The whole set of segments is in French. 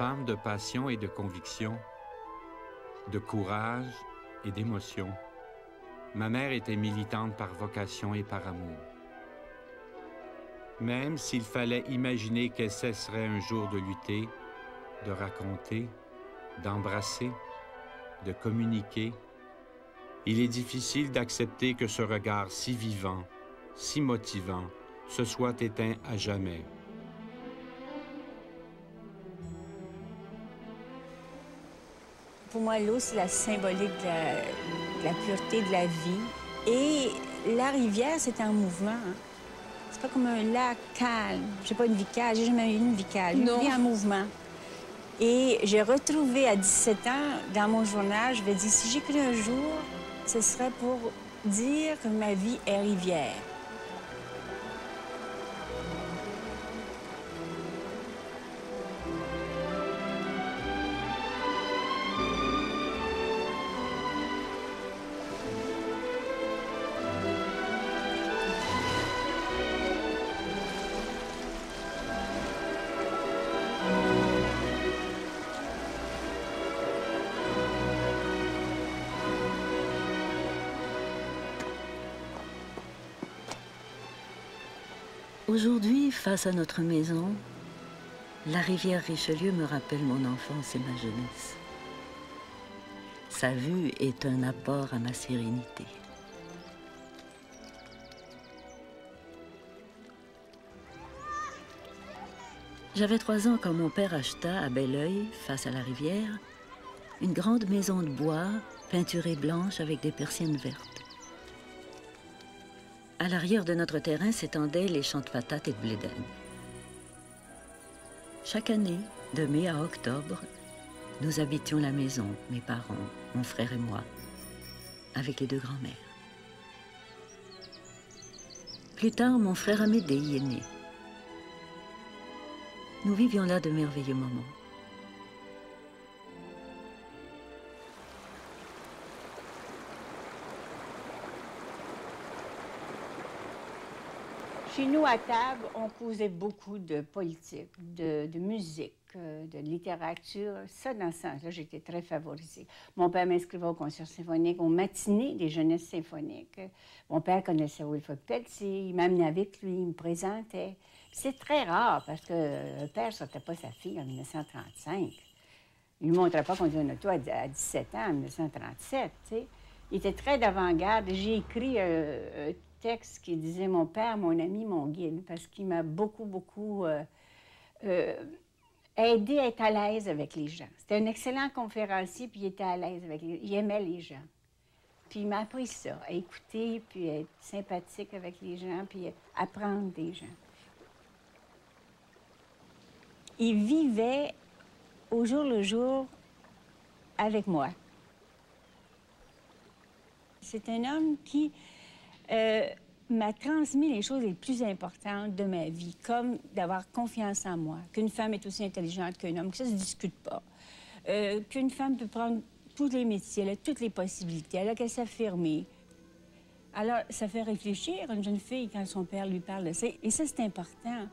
femme de passion et de conviction, de courage et d'émotion. Ma mère était militante par vocation et par amour. Même s'il fallait imaginer qu'elle cesserait un jour de lutter, de raconter, d'embrasser, de communiquer, il est difficile d'accepter que ce regard si vivant, si motivant, se soit éteint à jamais. Pour moi, l'eau, c'est la symbolique de la, pureté de la vie. Et la rivière, c'est un mouvement. Hein. C'est pas comme un lac calme. J'ai pas une vie calme, j'ai jamais eu une vie calme. Une vie en mouvement. Et j'ai retrouvé à 17 ans, dans mon journal, je vais dire, si j'écris un jour, ce serait pour dire que ma vie est rivière. Aujourd'hui, face à notre maison, la rivière Richelieu me rappelle mon enfance et ma jeunesse. Sa vue est un apport à ma sérénité. J'avais trois ans quand mon père acheta à Belleuil, face à la rivière, une grande maison de bois peinturée blanche avec des persiennes vertes. À l'arrière de notre terrain s'étendaient les champs de patates et de blé Chaque année, de mai à octobre, nous habitions la maison, mes parents, mon frère et moi, avec les deux grands-mères. Plus tard, mon frère Amédée y est né. Nous vivions là de merveilleux moments. Chez nous, à table, on causait beaucoup de politique, de, musique, euh, de littérature. Ça, dans ce sens-là, j'étais très favorisée. Mon père m'inscrivait au concert symphonique, aux matinées des jeunesses symphoniques. Mon père connaissait Wilford Peltier, il m'amenait avec lui, il me présentait. C'est très rare parce que le père ne sortait pas sa fille en 1935. Il ne montrait pas conduire une auto à 17 ans, en 1937. Il était très d'avant-garde. J'ai écrit euh, texte qui disait Mon père, mon ami, mon guide, parce qu'il m'a beaucoup, beaucoup euh, euh, aidé à être à l'aise avec les gens. C'était un excellent conférencier, puis il était à l'aise avec les Il aimait les gens. Puis il m'a appris ça, à écouter, puis être sympathique avec les gens, puis apprendre des gens. Il vivait au jour le jour avec moi. C'est un homme qui euh, m'a transmis les choses les plus importantes de ma vie, comme d'avoir confiance en moi, qu'une femme est aussi intelligente qu'un homme, que ça ne se discute pas, euh, qu'une femme peut prendre tous les métiers, elle a toutes les possibilités, elle a qu'à s'affirmer. Alors, ça fait réfléchir une jeune fille quand son père lui parle de ça, et ça, c'est important.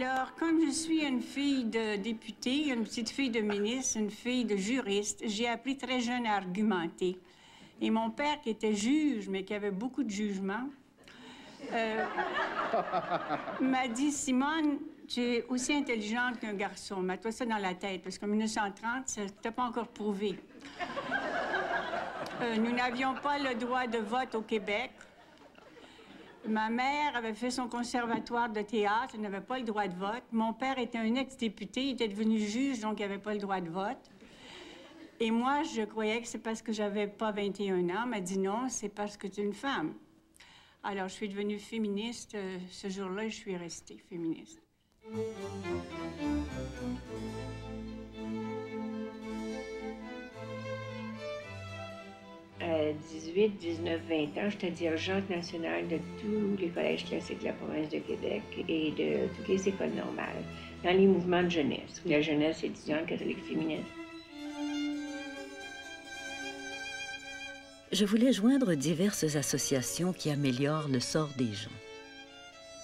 Alors, comme je suis une fille de député, une petite fille de ministre, une fille de juriste, j'ai appris très jeune à argumenter. Et mon père, qui était juge, mais qui avait beaucoup de jugement, euh, m'a dit Simone, tu es aussi intelligente qu'un garçon. Mets-toi ça dans la tête, parce qu'en 1930, ça t'a pas encore prouvé. Euh, nous n'avions pas le droit de vote au Québec. Ma mère avait fait son conservatoire de théâtre, elle n'avait pas le droit de vote. Mon père était un ex-député, il était devenu juge, donc il n'avait pas le droit de vote. Et moi, je croyais que c'est parce que j'avais pas 21 ans. M'a dit non, c'est parce que tu es une femme. Alors, je suis devenue féministe. Euh, ce jour-là, je suis restée féministe. 18, 19, 20 ans, j'étais dirigeante nationale de tous les collèges classiques de la province de Québec et de toutes les écoles normales dans les mouvements de jeunesse, la jeunesse étudiante catholique féminine. Je voulais joindre diverses associations qui améliorent le sort des gens.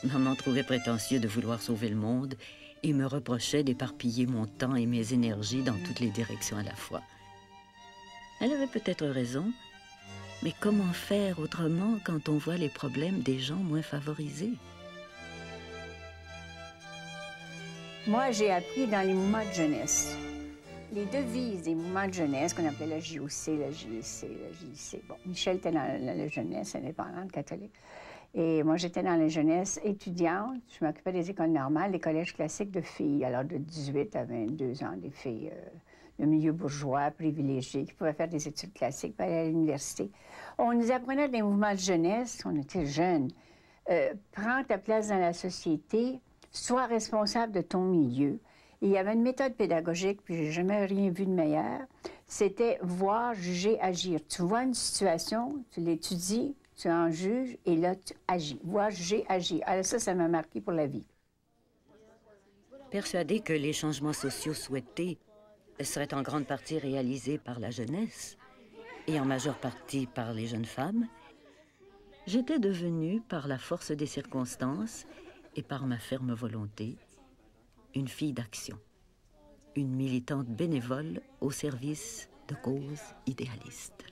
Maman trouvait prétentieux de vouloir sauver le monde et me reprochait d'éparpiller mon temps et mes énergies dans toutes les directions à la fois. Elle avait peut-être raison, mais comment faire autrement quand on voit les problèmes des gens moins favorisés? Moi, j'ai appris dans les mouvements de jeunesse. Les devises des mouvements de jeunesse, qu'on appelait la JOC, la JIC, la JIC. Bon, Michel était dans la, jeunesse indépendante catholique. Et moi, j'étais dans la jeunesse étudiante. Je m'occupais des écoles normales, des collèges classiques de filles, alors de 18 à 22 ans, des filles euh, de milieu bourgeois, privilégiées, qui pouvaient faire des études classiques, aller à l'université. On nous apprenait des mouvements de jeunesse, on était jeunes. Euh, prends ta place dans la société, sois responsable de ton milieu. il y avait une méthode pédagogique, puis j'ai jamais rien vu de meilleur. C'était voir, juger, agir. Tu vois une situation, tu l'étudies, tu en juges, et là, tu agis. Voir, juger, agir. Alors ça, ça m'a marqué pour la vie. Persuadée que les changements sociaux souhaités seraient en grande partie réalisés par la jeunesse, et en majeure partie par les jeunes femmes, j'étais devenue, par la force des circonstances, et par ma ferme volonté, une fille d'action, une militante bénévole au service de causes idéalistes.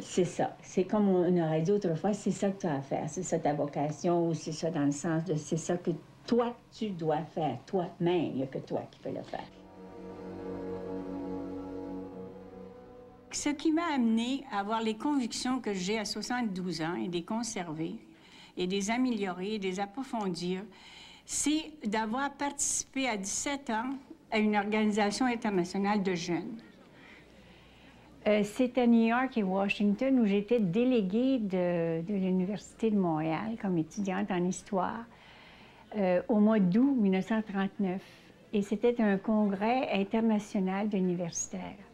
C'est ça. C'est comme on aurait dit autrefois, c'est ça que tu as à faire. C'est ça ta vocation ou c'est ça dans le sens de c'est ça que toi, tu dois faire. Toi-même, il n'y a que toi qui peux le faire. Ce qui m'a amené à avoir les convictions que j'ai à 72 ans et des conserver, et des améliorer, des approfondir, c'est d'avoir participé à 17 ans à une organisation internationale de jeunes. Euh, c'est à New York et Washington où j'étais déléguée de, l'Université de Montréal comme étudiante en histoire euh, au mois d'août 1939. Et c'était un congrès international d'universitaires.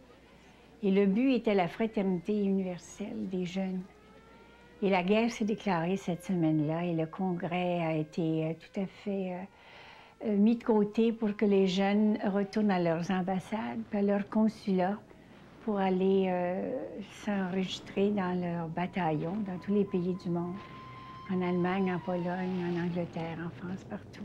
Et le but était la fraternité universelle des jeunes. Et la guerre s'est déclarée cette semaine-là et le Congrès a été euh, tout à fait euh, euh, mis de côté pour que les jeunes retournent à leurs ambassades, à leurs consulats, pour aller s'enregistrer dans leurs bataillons dans tous les pays du monde, en Allemagne, en Pologne, en Angleterre, en France, partout.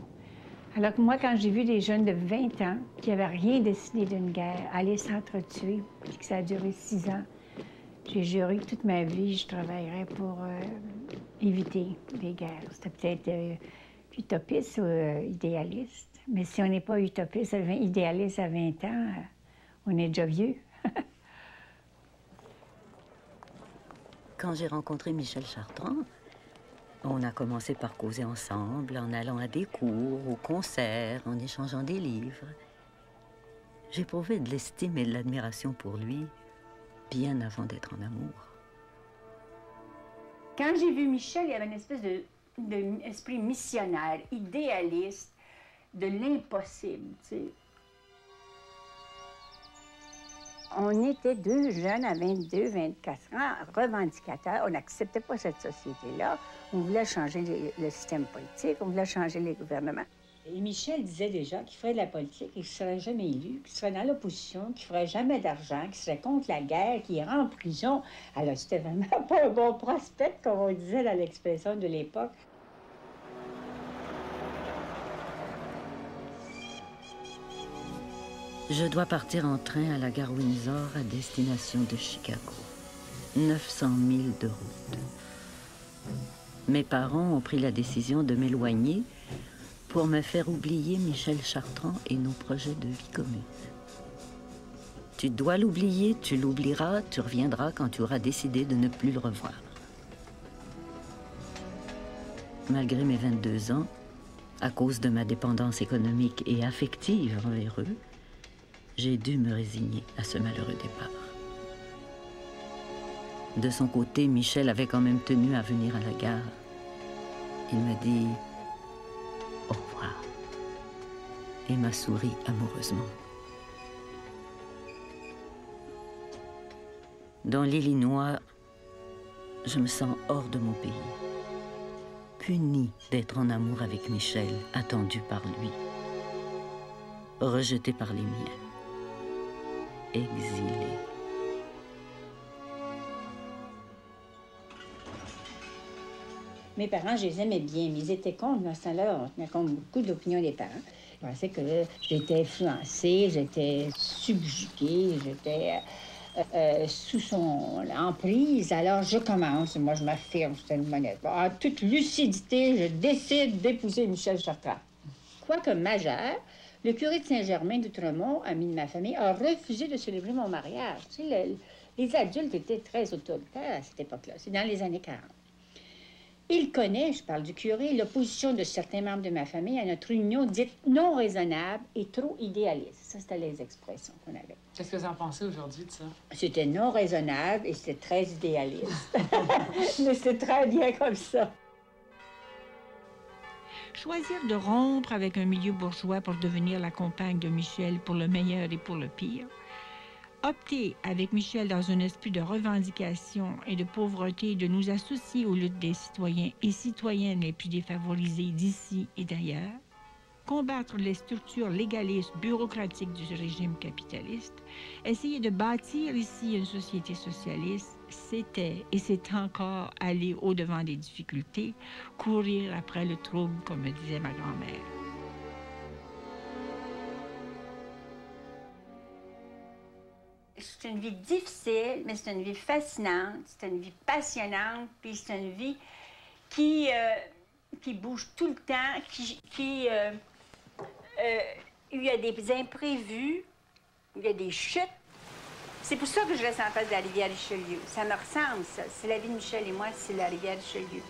Alors que moi, quand j'ai vu des jeunes de 20 ans qui n'avaient rien décidé d'une guerre aller s'entretuer, puis que ça a duré six ans, j'ai juré que toute ma vie, je travaillerais pour euh, éviter les guerres. C'était peut-être euh, utopiste ou euh, idéaliste. Mais si on n'est pas utopiste, idéaliste à 20 ans, on est déjà vieux. Quand j'ai rencontré Michel Chartrand, on a commencé par causer ensemble, en allant à des cours, aux concerts, en échangeant des livres. J'éprouvais de l'estime et de l'admiration pour lui bien avant d'être en amour. Quand j'ai vu Michel, il y avait une espèce de, esprit missionnaire, idéaliste, de l'impossible. On était deux jeunes à 22, 24 ans, revendicateurs. On n'acceptait pas cette société-là. On voulait changer le système politique, on voulait changer les gouvernements. Et Michel disait déjà qu'il ferait de la politique et qu'il ne serait jamais élu, qu'il serait dans l'opposition, qu'il ne ferait jamais d'argent, qu'il serait contre la guerre, qu'il irait en prison. Alors, c'était vraiment pas un bon prospect, comme on disait dans l'expression de l'époque. Je dois partir en train à la gare Windsor à destination de Chicago. 900 milles de route. Mes parents ont pris la décision de m'éloigner pour me faire oublier Michel Chartrand et nos projets de vie commune. Tu dois l'oublier, tu l'oublieras, tu reviendras quand tu auras décidé de ne plus le revoir. Malgré mes 22 ans, à cause de ma dépendance économique et affective envers eux, j'ai dû me résigner à ce malheureux départ. De son côté, Michel avait quand même tenu à venir à la gare. Il m'a dit au revoir et m'a souri amoureusement. Dans l'Illinois, je me sens hors de mon pays, puni d'être en amour avec Michel, attendu par lui, rejeté par les miens, exilé. Mes parents, je les aimais bien, mais ils étaient contre. Dans ce temps-là, on tenait compte beaucoup de l'opinion des parents. Je pensais que j'étais influencée, j'étais subjuguée, j'étais euh, euh, sous son emprise. Alors, je commence, moi, je m'affirme, c'est une monnaie. En toute lucidité, je décide d'épouser Michel Chartrand. Quoique majeur, le curé de Saint-Germain d'Outremont, ami de ma famille, a refusé de célébrer mon mariage. Les adultes étaient très autoritaires à cette époque-là. C'est dans les années 40. Il connaît, je parle du curé, l'opposition de certains membres de ma famille à notre union dite non raisonnable et trop idéaliste. Ça, c'était les expressions qu'on avait. Qu'est-ce que vous en pensez aujourd'hui de ça? C'était non raisonnable et c'était très idéaliste. Mais c'est très bien comme ça. Choisir de rompre avec un milieu bourgeois pour devenir la compagne de Michel pour le meilleur et pour le pire, opter avec Michel dans un esprit de revendication et de pauvreté de nous associer aux luttes des citoyens et citoyennes les plus défavorisés d'ici et d'ailleurs, combattre les structures légalistes bureaucratiques du régime capitaliste, essayer de bâtir ici une société socialiste, c'était et c'est encore aller au-devant des difficultés, courir après le trouble, comme me disait ma grand-mère. C'est une vie difficile, mais c'est une vie fascinante, c'est une vie passionnante, puis c'est une vie qui, euh, qui bouge tout le temps, qui... qui euh, euh, il y a des imprévus, il y a des chutes. C'est pour ça que je reste en face de la rivière Richelieu. Ça me ressemble, ça. C'est la vie de Michel et moi, c'est la rivière Richelieu.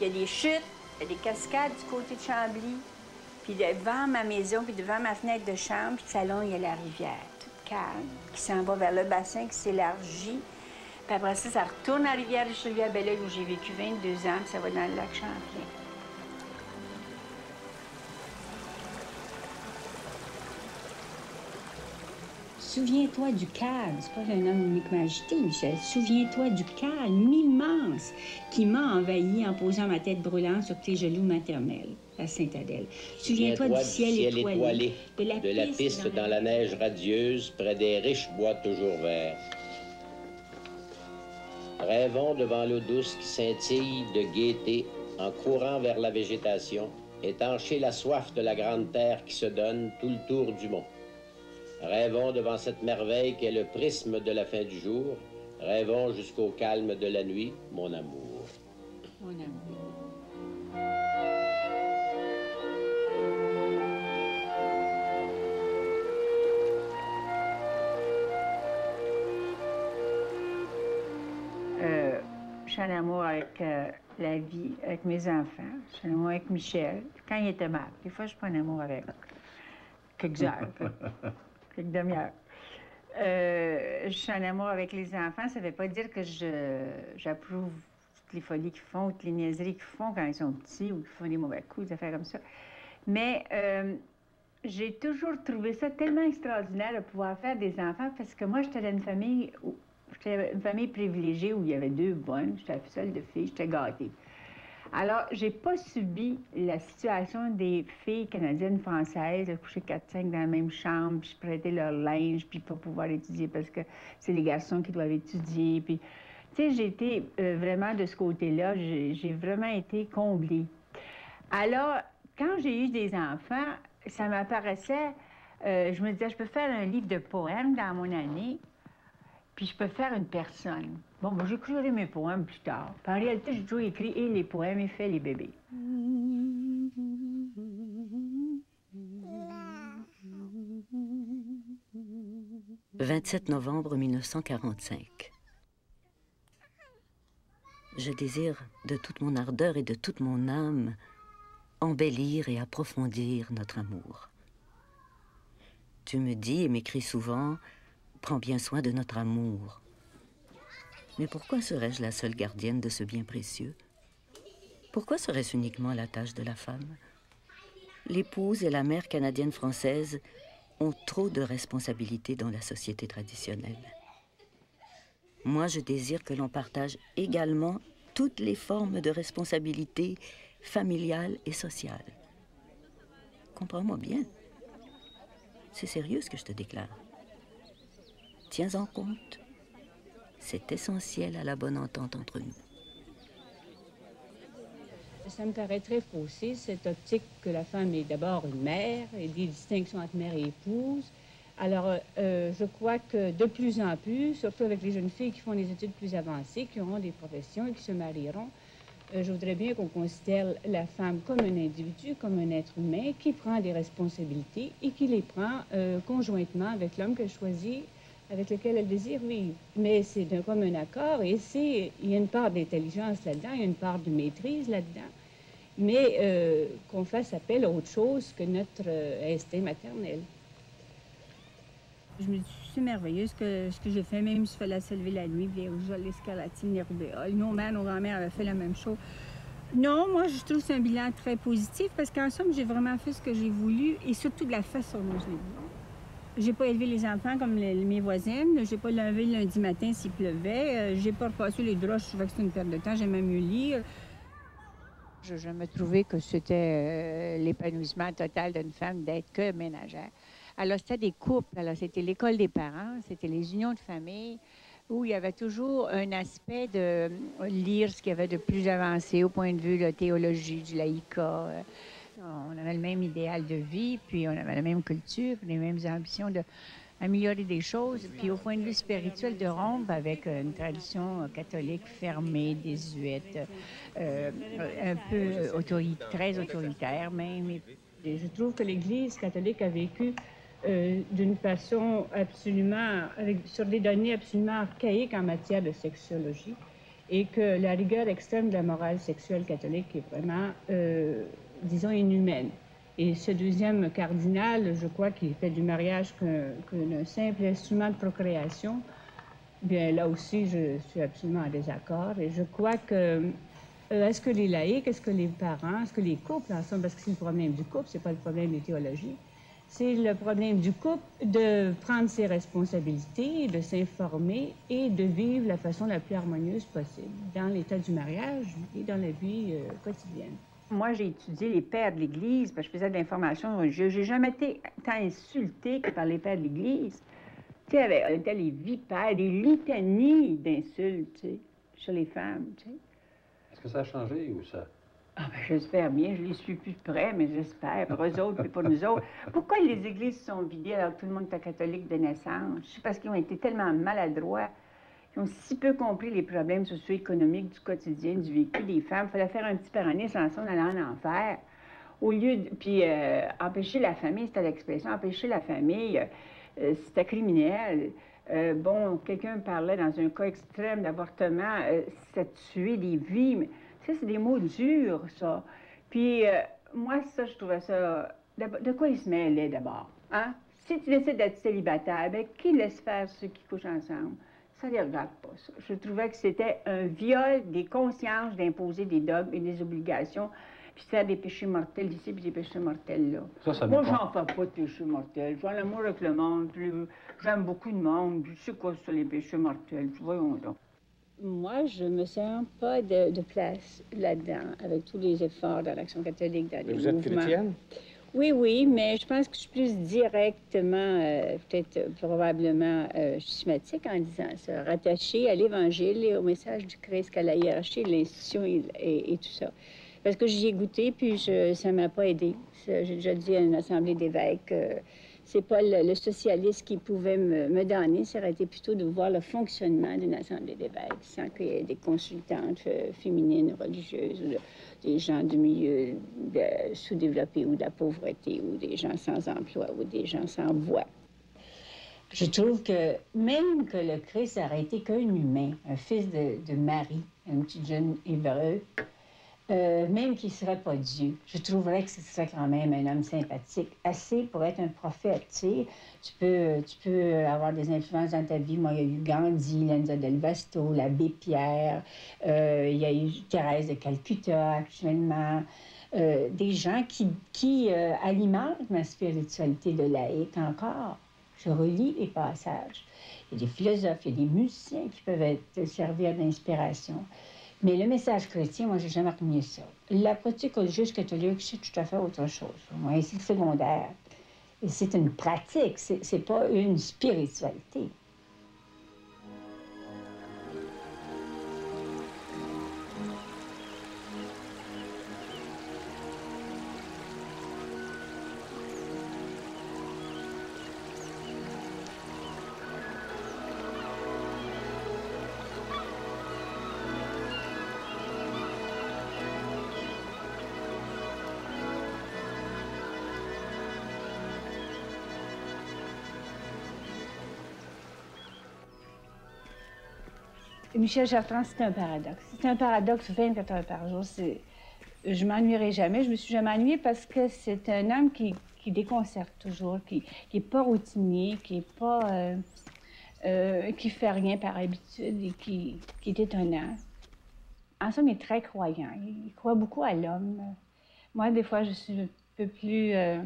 Il y a des chutes, il y a des cascades du côté de Chambly, puis devant ma maison, puis devant ma fenêtre de chambre, puis le salon, il y a la rivière qui s'en va vers le bassin, qui s'élargit. Puis après ça, ça retourne à Rivière-Richelieu à Belleuil, où j'ai vécu 22 ans, puis ça va dans le lac Champlain. Souviens-toi du calme. C'est pas un homme uniquement agité, Michel. Souviens-toi du calme immense qui m'a envahi en posant ma tête brûlante sur tes genoux maternels la Sainte-Adèle. Souviens-toi du, ciel, étoilé, de la, piste, dans, la... neige radieuse, près des riches bois toujours verts. Rêvons devant l'eau douce qui scintille de gaieté en courant vers la végétation, étancher la soif de la grande terre qui se donne tout le tour du monde. Rêvons devant cette merveille qui est le prisme de la fin du jour. Rêvons jusqu'au calme de la nuit, mon amour. Mon amour. Suis en amour avec euh, la vie, avec mes enfants. Je suis en amour avec Michel, quand il était mal. Des fois, je suis pas en amour avec quelques heures, quelques demi-heures. Euh, je suis en amour avec les enfants. Ça ne veut pas dire que j'approuve toutes les folies qu'ils font, toutes les niaiseries qu'ils font quand ils sont petits ou qu'ils font des mauvais coups, des affaires comme ça. Mais euh, j'ai toujours trouvé ça tellement extraordinaire de pouvoir faire des enfants parce que moi, j'étais dans une famille où J'étais une famille privilégiée où il y avait deux bonnes. J'étais seule de filles. J'étais gâtée. Alors, j'ai pas subi la situation des filles canadiennes françaises de coucher 4-5 dans la même chambre, puis prêter leur linge, puis pas pouvoir étudier parce que c'est les garçons qui doivent étudier. Puis, tu sais, j'ai été euh, vraiment de ce côté-là, j'ai vraiment été comblée. Alors, quand j'ai eu des enfants, ça m'apparaissait, euh, je me disais, je peux faire un livre de poèmes dans mon année, puis je peux faire une personne. Bon, moi, j'écrirai mes poèmes plus tard. en réalité, j'ai toujours écrit et les poèmes et fait les bébés. « 27 novembre 1945. Je désire de toute mon ardeur et de toute mon âme embellir et approfondir notre amour. Tu me dis et m'écris souvent prends bien soin de notre amour. Mais pourquoi serais-je la seule gardienne de ce bien précieux? Pourquoi serait-ce uniquement la tâche de la femme? L'épouse et la mère canadienne-française ont trop de responsabilités dans la société traditionnelle. Moi, je désire que l'on partage également toutes les formes de responsabilité familiale et sociale. Comprends-moi bien. C'est sérieux ce que je te déclare. Tiens en compte. C'est essentiel à la bonne entente entre nous. Ça me paraît très faussé, cette optique que la femme est d'abord une mère et des distinctions entre mère et épouse. Alors, euh, euh, je crois que de plus en plus, surtout avec les jeunes filles qui font des études plus avancées, qui auront des professions et qui se marieront, euh, je voudrais bien qu'on considère la femme comme un individu, comme un être humain qui prend des responsabilités et qui les prend conjointement avec l'homme qu'elle choisit, avec lequel elle désire vivre. Mais c'est d'un commun accord et c'est, il y a une part d'intelligence là-dedans, il y a une part de maîtrise là-dedans, mais qu'on fasse appel à autre chose que notre instinct maternel. Je me merveilleux ce que, ce que j'ai fait, même si il fallait se lever la nuit, les rougeoles, l'escalatine, les rubéoles. Nos mères, nos grand-mères avaient fait la même chose. Non, moi, je trouve que c'est un bilan très positif parce qu'en somme, j'ai vraiment fait ce que j'ai voulu et surtout de la façon dont je l'ai voulu. J'ai pas élevé les enfants comme mes voisines. J'ai pas levé le lundi matin s'il pleuvait. Euh, j'ai pas repassé les draps. Je trouvais que c'était une perte de temps. J'aimais mieux lire. Je, je me trouvais que c'était euh, l'épanouissement total d'une femme d'être que ménagère. Alors, c'était des couples. Alors, c'était l'école des parents, c'était les unions de famille, où il y avait toujours un aspect de euh, lire ce qu'il y avait de plus avancé au point de vue de la théologie, du laïcat. On avait le même idéal de vie, puis on avait la même culture, les mêmes ambitions d'améliorer des choses. Puis au point de vue spirituel, de rompre avec une tradition catholique fermée, désuète, euh, un peu très autoritaire même. Je trouve que l'Église catholique a vécu euh, d'une façon absolument, sur des données absolument archaïques en matière de sexologie, et que la rigueur extrême de la morale sexuelle catholique est vraiment, euh, disons, inhumaine. Et ce deuxième cardinal, je crois qu'il fait du mariage qu'un simple instrument de procréation. Bien, là aussi, je suis absolument en désaccord. Et je crois que, euh, est-ce que les laïcs, est-ce que les parents, est-ce que les couples ensemble, parce que c'est le problème du couple, c'est pas le problème des théologies, c'est le problème du couple de prendre ses responsabilités, de s'informer et de vivre la façon la plus harmonieuse possible dans l'état du mariage et dans la vie euh, quotidienne. Moi, j'ai étudié les pères de l'Église, parce que je faisais de l'information religieuse. J'ai jamais été tant insultée que par les pères de l'Église. Tu sais, avec les vipères, des litanies d'insultes, tu sais, sur les femmes, tu sais. Est-ce que ça a changé ou ça? Ah ben, j'espère bien, je les suis plus près, mais j'espère, pour eux autres, mais pour nous autres. Pourquoi les églises sont vidées alors que tout le monde est catholique de naissance? C'est parce qu'ils ont été tellement maladroits, ils ont si peu compris les problèmes socio-économiques du quotidien, du vécu des femmes. Il fallait faire un petit parané sans ça, on allait en enfer. Au lieu de... Puis euh, empêcher la famille, c'était l'expression, empêcher la famille, euh, c'était criminel. Euh, bon, quelqu'un parlait dans un cas extrême d'avortement, ça tuait des vies, mais ça, c'est des mots durs, ça. Puis, moi, ça, je trouvais ça. De quoi ils se mêlaient d'abord? Hein? Si tu décides d'être célibataire, bien, qui laisse faire ceux qui couchent ensemble? Ça ne les regarde pas, ça. Je trouvais que c'était un viol des consciences d'imposer des dogmes et des obligations, puis faire des péchés mortels ici, puis des péchés mortels là. Ça, ça Moi, j'en fais pas de péchés mortels. J'ai l'amour avec le monde, j'aime beaucoup de monde. Je sais quoi sur les péchés mortels? Voyons donc. Moi, je me sens pas de, place là-dedans, avec tous les efforts dans l'Action catholique, dans les Vous êtes chrétienne? Oui, oui, mais je pense que je suis plus directement, euh, peut-être probablement euh, schématique en disant ça, rattaché à l'Évangile et au message du Christ, qu'à la hiérarchie, l'institution et, et, tout ça. Parce que j'y ai goûté, puis je, ça ne m'a pas aidé. J'ai déjà dit à une assemblée d'évêques... Euh, c'est pas le, socialiste qui pouvait me, donner, ça aurait été plutôt de voir le fonctionnement d'une assemblée d'évêques, sans qu'il y ait des consultantes euh, féminines religieuses ou des gens du milieu sous-développé ou de la pauvreté ou des gens sans emploi ou des gens sans voix. Je trouve que même que le Christ aurait été qu'un humain, un fils de, de Marie, un petit jeune hébreu, euh, même qu'il ne serait pas Dieu, je trouverais que ce serait quand même un homme sympathique, assez pour être un prophète. Tu, peux, tu peux avoir des influences dans ta vie. Moi, il y a eu Gandhi, Lenza del Vasto, l'abbé Pierre, euh, il y a eu Thérèse de Calcutta actuellement. Euh, des gens qui, alimentent ma spiritualité de laïque encore. Je relis les passages. Il y a des philosophes, il y a des musiciens qui peuvent être, servir d'inspiration. Mais le message chrétien, moi, j'ai jamais remis ça. La politique religieuse catholique, c'est tout à fait autre chose. Moi, c'est secondaire. C'est une pratique, c'est pas une spiritualité. Michel Chartrand, c'est un paradoxe. C'est un paradoxe 24 heures par jour. Je m'ennuierai jamais. Je me suis jamais ennuyée parce que c'est un homme qui, déconcerte toujours, qui n'est pas routinier, qui est pas... Euh, euh, fait rien par habitude et qui, qui est étonnant. En somme, il est très croyant. Il croit beaucoup à l'homme. Moi, des fois, je suis un peu plus euh,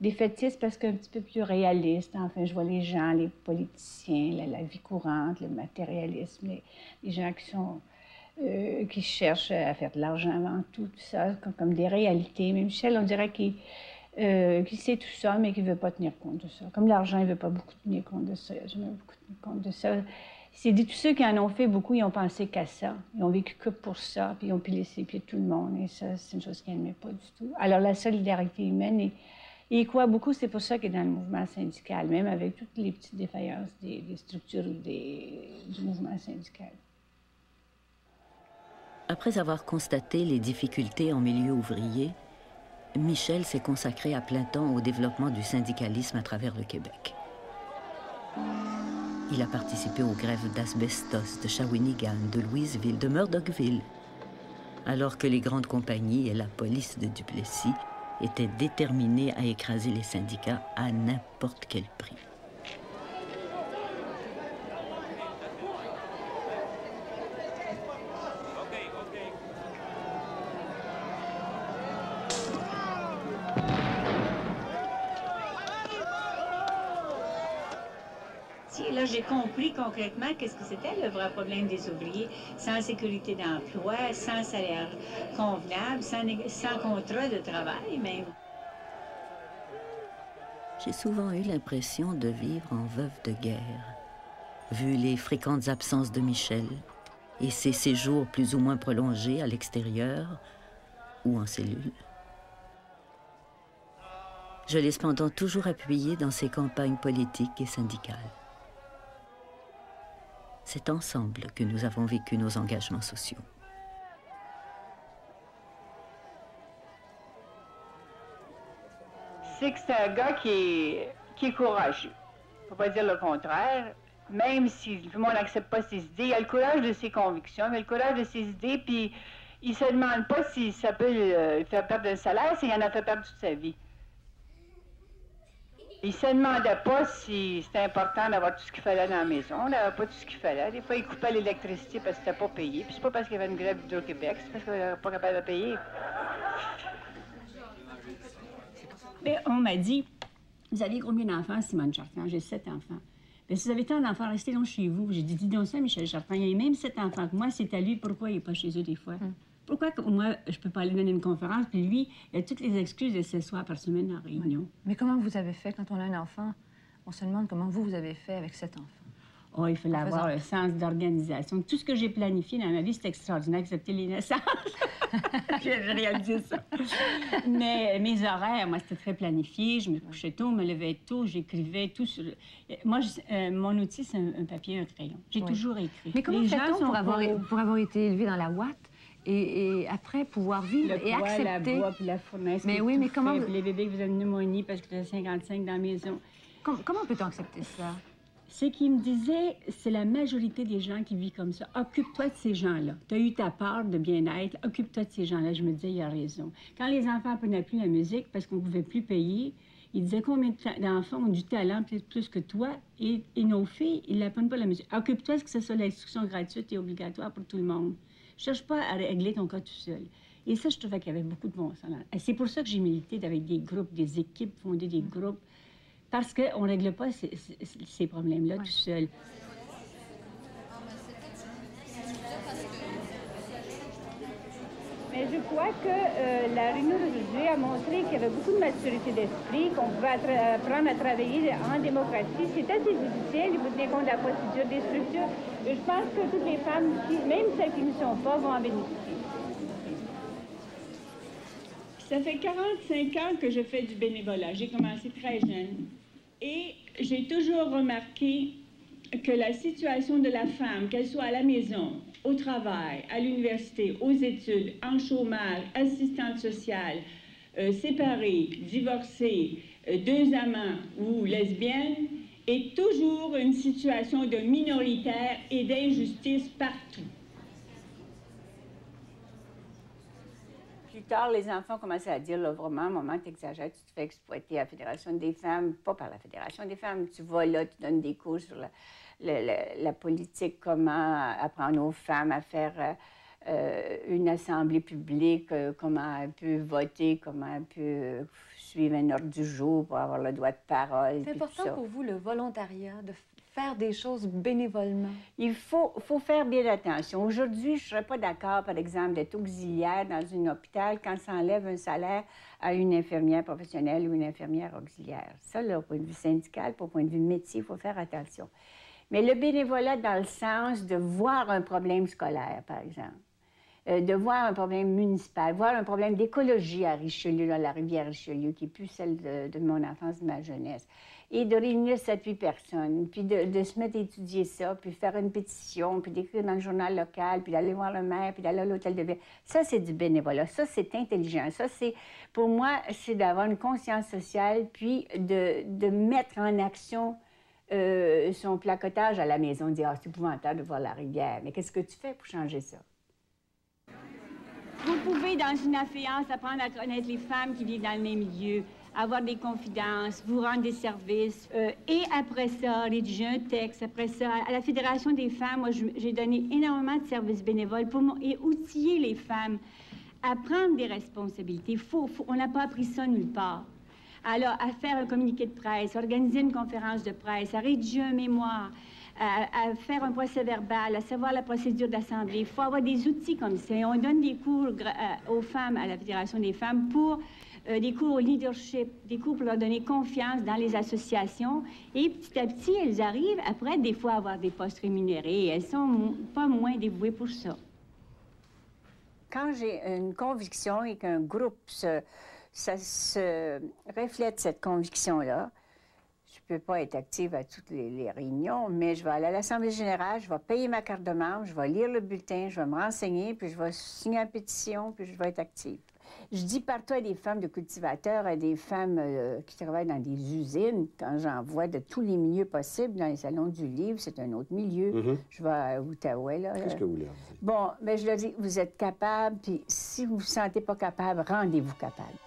défaitiste parce qu'un petit peu plus réaliste. Enfin, je vois les gens, les politiciens, la, vie courante, le matérialisme, les, gens qui sont euh, qui cherchent à faire de l'argent avant tout, tout ça, comme, des réalités. Mais Michel, on dirait qu'il euh, sait tout ça, mais qu'il ne veut pas tenir compte de ça. Comme l'argent, il ne veut pas beaucoup tenir compte de ça. Il n'a jamais beaucoup tenir compte de ça. C'est dit, tous ceux qui en ont fait beaucoup, ils ont pensé qu'à ça. Ils ont vécu que pour ça, puis ils ont pu laisser pieds tout le monde. Et ça, c'est une chose qu'ils n'aimaient pas du tout. Alors, la solidarité humaine, et, et quoi beaucoup, c'est pour ça qu'il est dans le mouvement syndical, même avec toutes les petites défaillances des, structures du mouvement syndical. Après avoir constaté les difficultés en milieu ouvrier, Michel s'est consacré à plein temps au développement du syndicalisme à travers le Québec. Il a participé aux grèves d'asbestos, de Shawinigan, de Louisville, de Murdochville, alors que les grandes compagnies et la police de Duplessis étaient déterminés à écraser les syndicats à n'importe quel prix. j'ai compris qu'est-ce que c'était le vrai problème des ouvriers, sans sécurité d'emploi, sans salaire convenable, sans, sans contrat de travail même. J'ai souvent eu l'impression de vivre en veuve de guerre, vu les fréquentes absences de Michel et ses séjours plus ou moins prolongés à l'extérieur ou en cellule. Je l'ai cependant toujours appuyé dans ses campagnes politiques et syndicales. C'est ensemble que nous avons vécu nos engagements sociaux. C'est que c'est un gars qui est, qui est courageux. Faut pas dire le contraire. Même si tout le monde n'accepte pas ses idées, il a le courage de ses convictions, il a le courage de ses idées, puis il se demande pas si ça peut lui faire perdre le salaire, s'il en a fait perdre toute sa vie. Il se demandait pas si c'était important d'avoir tout ce qu'il fallait dans la maison. On n'avait pas tout ce qu'il fallait. Des fois, il coupait l'électricité parce que c'était pas payé. Puis c'est pas parce qu'il y avait une grève d'Hydro-Québec, c'est parce qu'il n'était pas capable de payer. Mais on m'a dit, vous avez combien d'enfants, Simone Chartrand? J'ai sept enfants. Mais si vous avez tant d'enfants, restez donc chez vous. J'ai dit, dis donc ça, Michel Chartrand. Il y a même sept enfants que moi, c'est à lui. Pourquoi il n'est pas chez eux des fois? Hum. Pourquoi moi, je ne peux pas aller donner une conférence, puis lui, il a toutes les excuses de s'asseoir par semaine en réunion. Mais comment vous avez fait quand on a un enfant? On se demande comment vous, vous avez fait avec cet enfant. Oh, il fallait avoir un sens d'organisation. Tout ce que j'ai planifié dans ma vie, c'est extraordinaire, excepté les naissances. j'ai réalisé ça. Mais mes horaires, moi, c'était très planifié. Je me couchais tôt, me levais tôt, j'écrivais tout sur... Moi, euh, mon outil, c'est un, papier, un crayon. J'ai toujours écrit. Mais comment fait-on pour, avoir, pour avoir été élevé dans la Watt et, après pouvoir vivre et accepter. La bois, puis la fournaise. Mais oui, mais comment. les bébés qui vous avez une pneumonie parce que tu as 55 dans la maison. comment peut-on accepter ça? C'est qu'il me disait, c'est la majorité des gens qui vivent comme ça. Occupe-toi de ces gens-là. Tu as eu ta part de bien-être, occupe-toi de ces gens-là. Je me disais, il a raison. Quand les enfants prenaient plus la musique parce qu'on ne pouvait plus payer, il disait combien d'enfants ont du talent, peut-être plus que toi, et, nos filles, ils n'apprennent pas la musique. Occupe-toi de ce que ce soit l'instruction gratuite et obligatoire pour tout le monde cherche pas à régler ton cas tout seul. Et ça, je trouvais qu'il y avait beaucoup de bon sens. Et c'est pour ça que j'ai milité avec des groupes, des équipes, fondé des groupes, parce qu'on ne règle pas ces, ces problèmes-là tout seul. Je crois que euh, la réunion d'aujourd'hui a montré qu'il y avait beaucoup de maturité d'esprit, qu'on pouvait apprendre à travailler en démocratie. C'est assez difficile, il faut tenir compte de la procédure des structures. Et je pense que toutes les femmes, même celles qui ne sont pas, vont en bénéficier. Ça fait 45 ans que je fais du bénévolat. J'ai commencé très jeune. Et j'ai toujours remarqué que la situation de la femme, qu'elle soit à la maison, au travail, à l'université, aux études, en chômage, assistante sociale, euh, séparée, divorcée, euh, deux amants ou lesbienne, est toujours une situation de minoritaire et d'injustice partout. Plus tard, les enfants commençaient à dire, là, vraiment, un moment, tu exagères, tu te fais exploiter à la Fédération des femmes, pas par la Fédération des femmes, tu vas là, tu donnes des cours sur la, la, politique, comment apprendre aux femmes à faire euh, une assemblée publique, euh, comment elles peuvent voter, comment elles peuvent suivre un ordre du jour pour avoir le droit de parole. C'est important pour vous, le volontariat, de faire des choses bénévolement. Il faut, faut faire bien attention. Aujourd'hui, je ne serais pas d'accord, par exemple, d'être auxiliaire dans un hôpital quand ça enlève un salaire à une infirmière professionnelle ou une infirmière auxiliaire. Ça, là, au point de vue syndical, au point de vue métier, il faut faire attention. Mais le bénévolat dans le sens de voir un problème scolaire, par exemple, euh, de voir un problème municipal, voir un problème d'écologie à Richelieu, dans la rivière Richelieu, qui n'est plus celle de, mon enfance, de ma jeunesse, et de réunir sept, huit personnes, puis de, se mettre à étudier ça, puis faire une pétition, puis d'écrire dans le journal local, puis d'aller voir le maire, puis d'aller à l'hôtel de ville. Ça, c'est du bénévolat. Ça, c'est intelligent. Ça, c'est, pour moi, c'est d'avoir une conscience sociale, puis de mettre en action euh, son placotage à la maison, dire Ah, c'est épouvantable de voir la rivière. Mais qu'est-ce que tu fais pour changer ça? Vous pouvez, dans une affiance, apprendre à connaître les femmes qui vivent dans le même milieu, avoir des confidences, vous rendre des services. euh, et après ça, rédiger un texte. Après ça, à la Fédération des femmes, moi, j'ai donné énormément de services bénévoles pour et outiller les femmes à prendre des responsabilités. Faut- on n'a pas appris ça nulle part. Alors, à faire un communiqué de presse, organiser une conférence de presse, à rédiger un mémoire, à, faire un procès verbal, à savoir la procédure d'assemblée. Il faut avoir des outils comme ça. Et on donne des cours euh, aux femmes à la Fédération des femmes pour euh, des cours au leadership, des cours pour leur donner confiance dans les associations. Et petit à petit, elles arrivent après, des fois, à avoir des postes rémunérés. Et elles sont pas moins dévouées pour ça. Quand j'ai une conviction et qu'un groupe se, ça se reflète cette conviction-là, je ne peux pas être active à toutes les, les réunions, mais je vais aller à l'Assemblée générale, je vais payer ma carte de membre, je vais lire le bulletin, je vais me renseigner, puis je vais signer une pétition, puis je vais être active. Je dis partout à des femmes de cultivateurs, à des femmes euh, qui travaillent dans des usines, quand j'en vois de tous les milieux possibles, dans les salons du livre, c'est un autre milieu. Mhm. Je vais à Outaouais, là. Qu'est-ce que vous voulez en dire? Bon, mais je leur dis, vous êtes capable, puis si vous ne vous sentez pas capable, rendez-vous capable.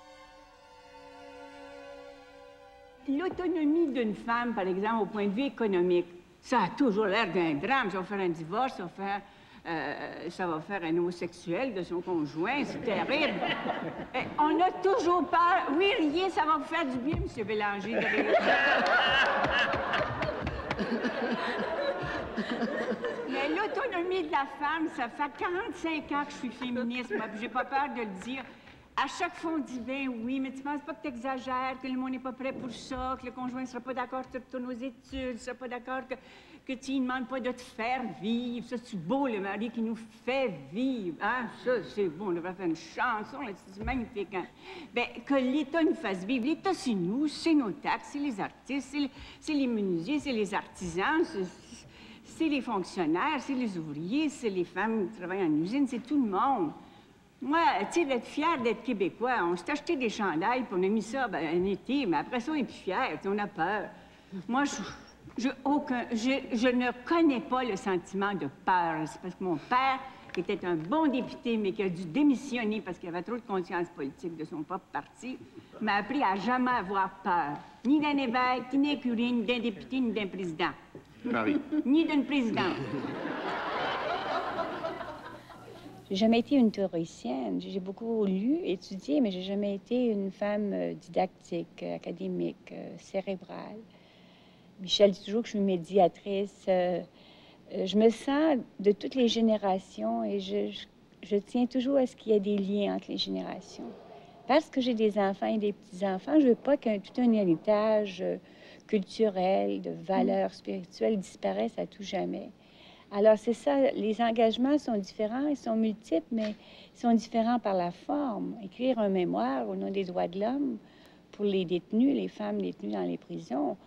L'autonomie d'une femme, par exemple, au point de vue économique, ça a toujours l'air d'un drame. Ça va faire un divorce, ça va faire, euh, ça va faire un homosexuel de son conjoint, c'est terrible. On a toujours peur. Oui, riez, ça va vous faire du bien, M. Bélanger, de rire. Mais l'autonomie de la femme, ça fait 45 ans que je suis féministe, puis j'ai pas peur de le dire. À chaque fois, on dit, ben oui, mais tu penses pas que tu exagères, que le monde n'est pas prêt pour ça, que le conjoint ne sera pas d'accord que tu retournes aux études, ne sera pas d'accord que, que tu ne demandes pas de te faire vivre. Ça, c'est beau, le mari qui nous fait vivre. Hein? Ça, c'est beau, on devrait faire une chanson, c'est magnifique. Hein? Ben, que l'État nous fasse vivre. L'État, c'est nous, c'est nos taxes, c'est les artistes, c'est les, menuisiers, c'est les artisans, c'est les fonctionnaires, c'est les ouvriers, c'est les femmes qui travaillent en usine, c'est tout le monde. Moi, tu sais, d'être fier d'être québécois, on s'est acheté des chandails, puis on a mis ça ben, un été, mais après ça, on est plus fier, on a peur. Moi, je, je, aucun, je, je ne connais pas le sentiment de peur. C'est parce que mon père, qui était un bon député, mais qui a dû démissionner parce qu'il avait trop de conscience politique de son propre parti, m'a appris à jamais avoir peur. Ni d'un évêque, ni d'un curé, ni d'un député, ni d'un président. Marie. Ni d'une présidente. J'ai jamais été une théoricienne. J'ai beaucoup lu, étudié, mais j'ai jamais été une femme euh, didactique, euh, académique, euh, cérébrale. Michel dit toujours que je suis médiatrice. je me sens de toutes les générations et je, tiens toujours à ce qu'il y ait des liens entre les générations. Parce que j'ai des enfants et des petits-enfants, je veux pas qu'un tout un héritage culturel, de valeurs spirituelles disparaisse à tout jamais. Alors, c'est ça, les engagements sont différents, ils sont multiples, mais ils sont différents par la forme. Écrire un mémoire au nom des droits de l'homme pour les détenus, les femmes détenues dans les prisons,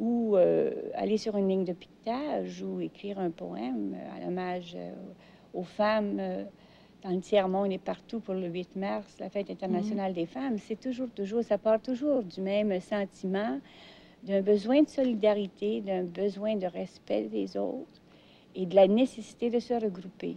ou euh, aller sur une ligne de piquetage, ou écrire un poème euh, à l'hommage euh, aux femmes euh, dans le tiers-monde et partout pour le 8 mars, la fête internationale des femmes. C'est toujours, toujours, ça part toujours du même sentiment d'un besoin de solidarité, d'un besoin de respect des autres et de la nécessité de se regrouper.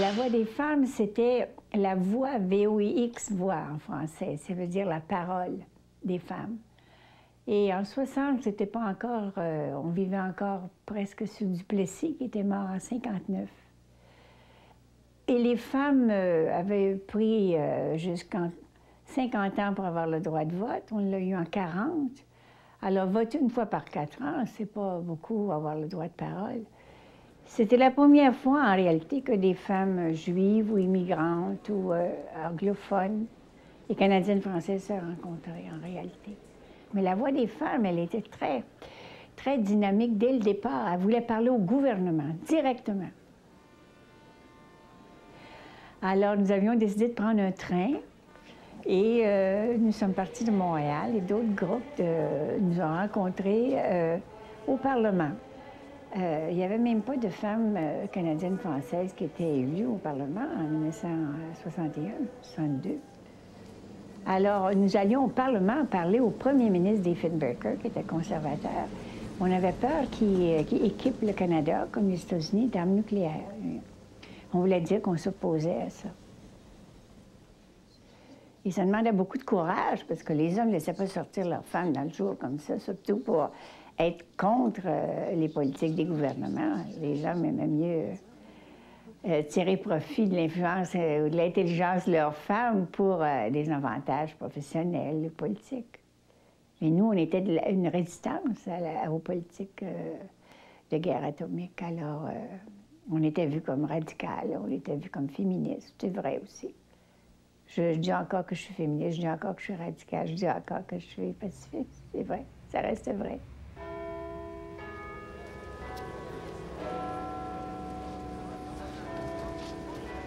la voix des femmes, c'était la voix VOIX, voix en français. Ça veut dire la parole des femmes. Et en 60, c'était pas encore, euh, on vivait encore presque sous Duplessis, qui était mort en 59. Et les femmes euh, avaient pris euh, jusqu'en 50 ans pour avoir le droit de vote. On l'a eu en 40. Alors, voter une fois par quatre ans, c'est pas beaucoup avoir le droit de parole. C'était la première fois, en réalité, que des femmes juives ou immigrantes ou anglophones et canadiennes françaises se rencontraient, en réalité. Mais la voix des femmes, elle était très, très dynamique dès le départ. Elle voulait parler au gouvernement directement. Alors, nous avions décidé de prendre un train et euh, nous sommes partis de Montréal et d'autres groupes nous ont rencontrés euh, au Parlement. Euh, il n'y avait même pas de femmes canadiennes françaises qui étaient élues au Parlement en 1961, 62. Alors, nous allions au Parlement parler au premier ministre Diefenbaker, qui était conservateur. On avait peur qu'il équipe le Canada, comme les États-Unis, d'armes nucléaires. On voulait dire qu'on s'opposait à ça. Et ça demandait beaucoup de courage, parce que les hommes ne laissaient pas sortir leurs femmes dans le jour comme ça, surtout pour être contre euh, les politiques des gouvernements. Les hommes aimaient mieux euh, tirer profit de l'influence euh, ou de l'intelligence de leurs femmes pour euh, des avantages professionnels ou politiques. Mais nous, on était une résistance aux politiques de guerre atomique. Alors, on était vus comme radicales, on était vus comme féministes. C'est vrai aussi. Je, dis encore que je suis féministe, je dis encore que je suis radicale, je dis encore que je suis pacifiste. C'est vrai, ça reste vrai.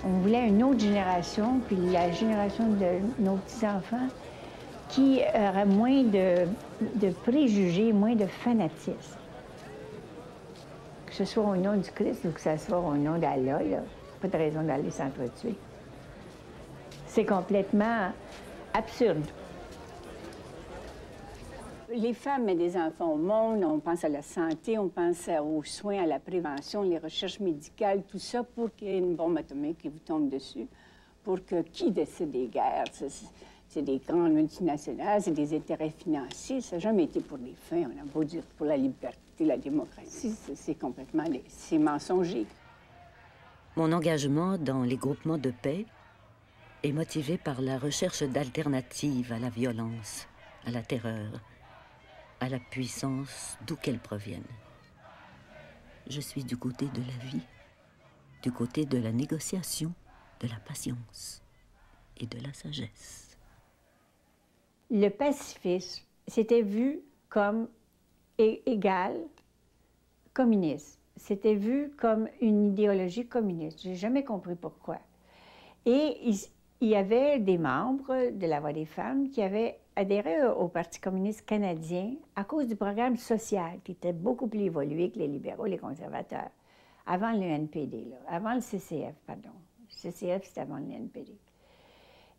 On voulait une autre génération, puis la génération de nos petits-enfants, qui aurait moins de, préjugés, moins de fanatisme. Que ce soit au nom du Christ ou que ce soit au nom d'Allah, pas de raison d'aller s'entretuer. C'est complètement absurde les femmes mettent des enfants au monde, on pense à la santé, on pense aux soins, à la prévention, les recherches médicales, tout ça pour qu'il y ait une bombe atomique qui vous tombe dessus, pour que qui décide des guerres? C'est des grandes multinationales, c'est des intérêts financiers. Ça n'a jamais été pour les fins. On a beau dire pour la liberté, la démocratie, c'est complètement... C'est mensonger. Mon engagement dans les groupements de paix est motivé par la recherche d'alternatives à la violence, à la terreur, à la puissance d'où qu'elle provienne. Je suis du côté de la vie, du côté de la négociation, de la patience et de la sagesse. Le pacifisme, s'était vu comme égal communiste. C'était vu comme une idéologie communiste. J'ai jamais compris pourquoi. Et il, y avait des membres de la Voix des femmes qui avaient adhéré au Parti communiste canadien à cause du programme social qui était beaucoup plus évolué que les libéraux, les conservateurs, avant le NPD, là, avant le CCF, pardon. Le CCF, c'était avant le NPD.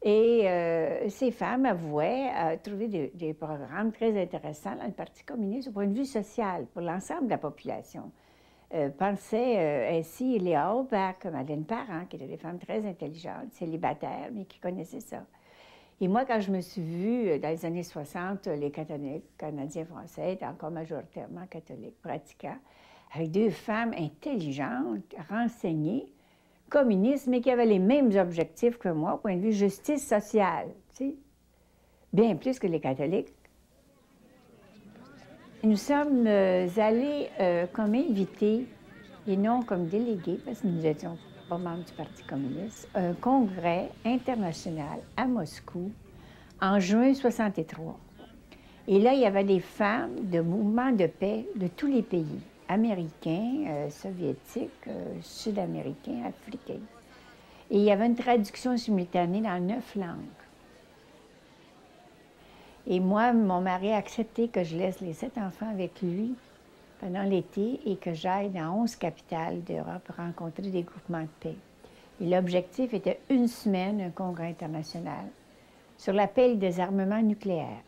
Et euh, ces femmes avouaient euh, trouver des, programmes très intéressants dans le Parti communiste au point de vue social pour l'ensemble de la population. Euh, pensaient ainsi Léa Aubach, Madeleine Parent, qui étaient des femmes très intelligentes, célibataires, mais qui connaissaient ça. Et moi, quand je me suis vue euh, dans les années 60, les catholiques canadiens français étaient encore majoritairement catholiques pratiquants, avec deux femmes intelligentes, renseignées, communistes, mais qui avaient les mêmes objectifs que moi au point de vue justice sociale, tu sais, bien plus que les catholiques. Nous sommes euh, allés euh, comme invités et non comme délégués, parce que nous étions pas membre du Parti communiste, un congrès international à Moscou en juin 63. Et là, il y avait des femmes de mouvements de paix de tous les pays, américains, euh, soviétiques, sud-américains, africains. Et il y avait une traduction simultanée dans neuf langues. Et moi, mon mari a accepté que je laisse les sept enfants avec lui pendant l'été et que j'aille dans 11 capitales d'Europe rencontrer des groupements de paix. Et l'objectif était une semaine, un congrès international sur l'appel des armements nucléaires.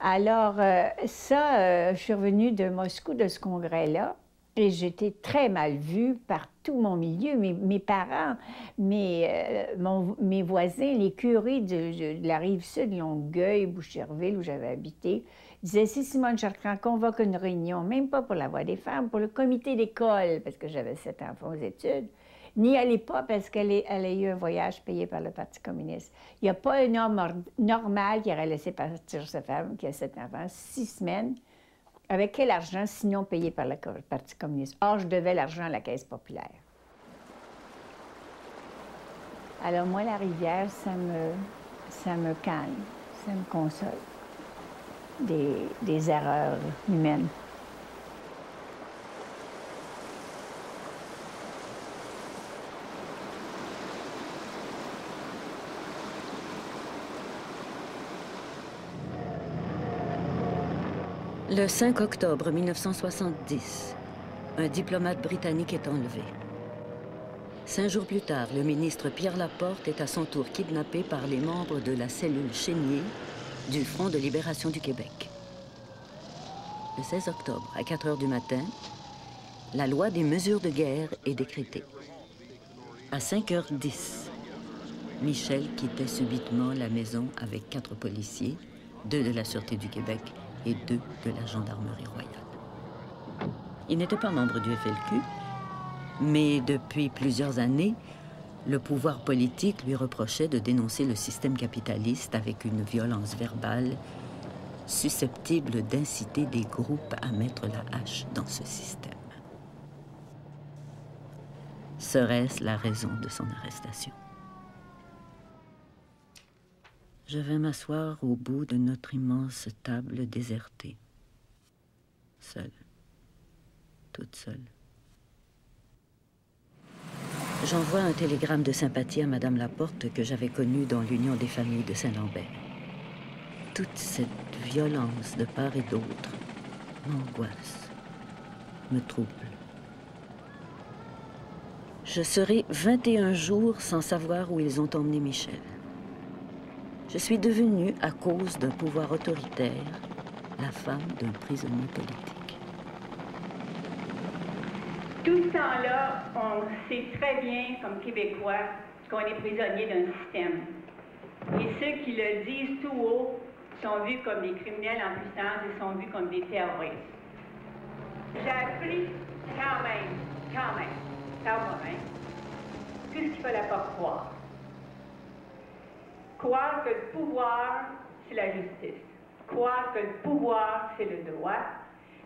Alors, euh, ça, euh, je suis revenue de Moscou, de ce congrès-là, et j'étais très mal vue par tout mon milieu, mes, parents, mes, euh, mes voisins, les curés de, la rive sud, Longueuil, Boucherville, où j'avais habité, disaient si Simone Chartrand convoque une réunion, même pas pour la voix des femmes, pour le comité d'école, parce que j'avais sept enfants aux études, ni à l'époque parce qu'elle a eu un voyage payé par le Parti communiste. Il n'y a pas un homme normal qui aurait laissé partir sa femme qui a sept enfants, six semaines. Avec quel argent, sinon payé par le Parti communiste? Or, je devais l'argent à la Caisse populaire. Alors, moi, la rivière, ça me, ça me calme, ça me console des, des erreurs humaines. Le 5 octobre 1970, un diplomate britannique est enlevé. Cinq jours plus tard, le ministre Pierre Laporte est à son tour kidnappé par les membres de la cellule Chénier du Front de libération du Québec. Le 16 octobre, à 4 heures du matin, la loi des mesures de guerre est décrétée. À 5h10, Michel quittait subitement la maison avec quatre policiers, deux de la Sûreté du Québec deux de la gendarmerie royale. Il n'était pas membre du FLQ, mais depuis plusieurs années, le pouvoir politique lui reprochait de dénoncer le système capitaliste avec une violence verbale susceptible d'inciter des groupes à mettre la hache dans ce système. Serait-ce la raison de son arrestation? Je vais m'asseoir au bout de notre immense table désertée. Seule. Toute seule. J'envoie un télégramme de sympathie à Madame Laporte que j'avais connue dans l'Union des familles de Saint-Lambert. Toute cette violence de part et d'autre m'angoisse, me trouble. Je serai 21 jours sans savoir où ils ont emmené Michel. Je suis devenue, à cause d'un pouvoir autoritaire, la femme d'un prisonnier politique. Tout ce temps-là, on sait très bien, comme Québécois, qu'on est prisonnier d'un système. Et ceux qui le disent tout haut sont vus comme des criminels en puissance et sont vus comme des terroristes. J'ai appris quand même, quand même, quand même, tout ce qu'il fallait pas croire croire que le pouvoir, c'est la justice, croire que le pouvoir, c'est le droit,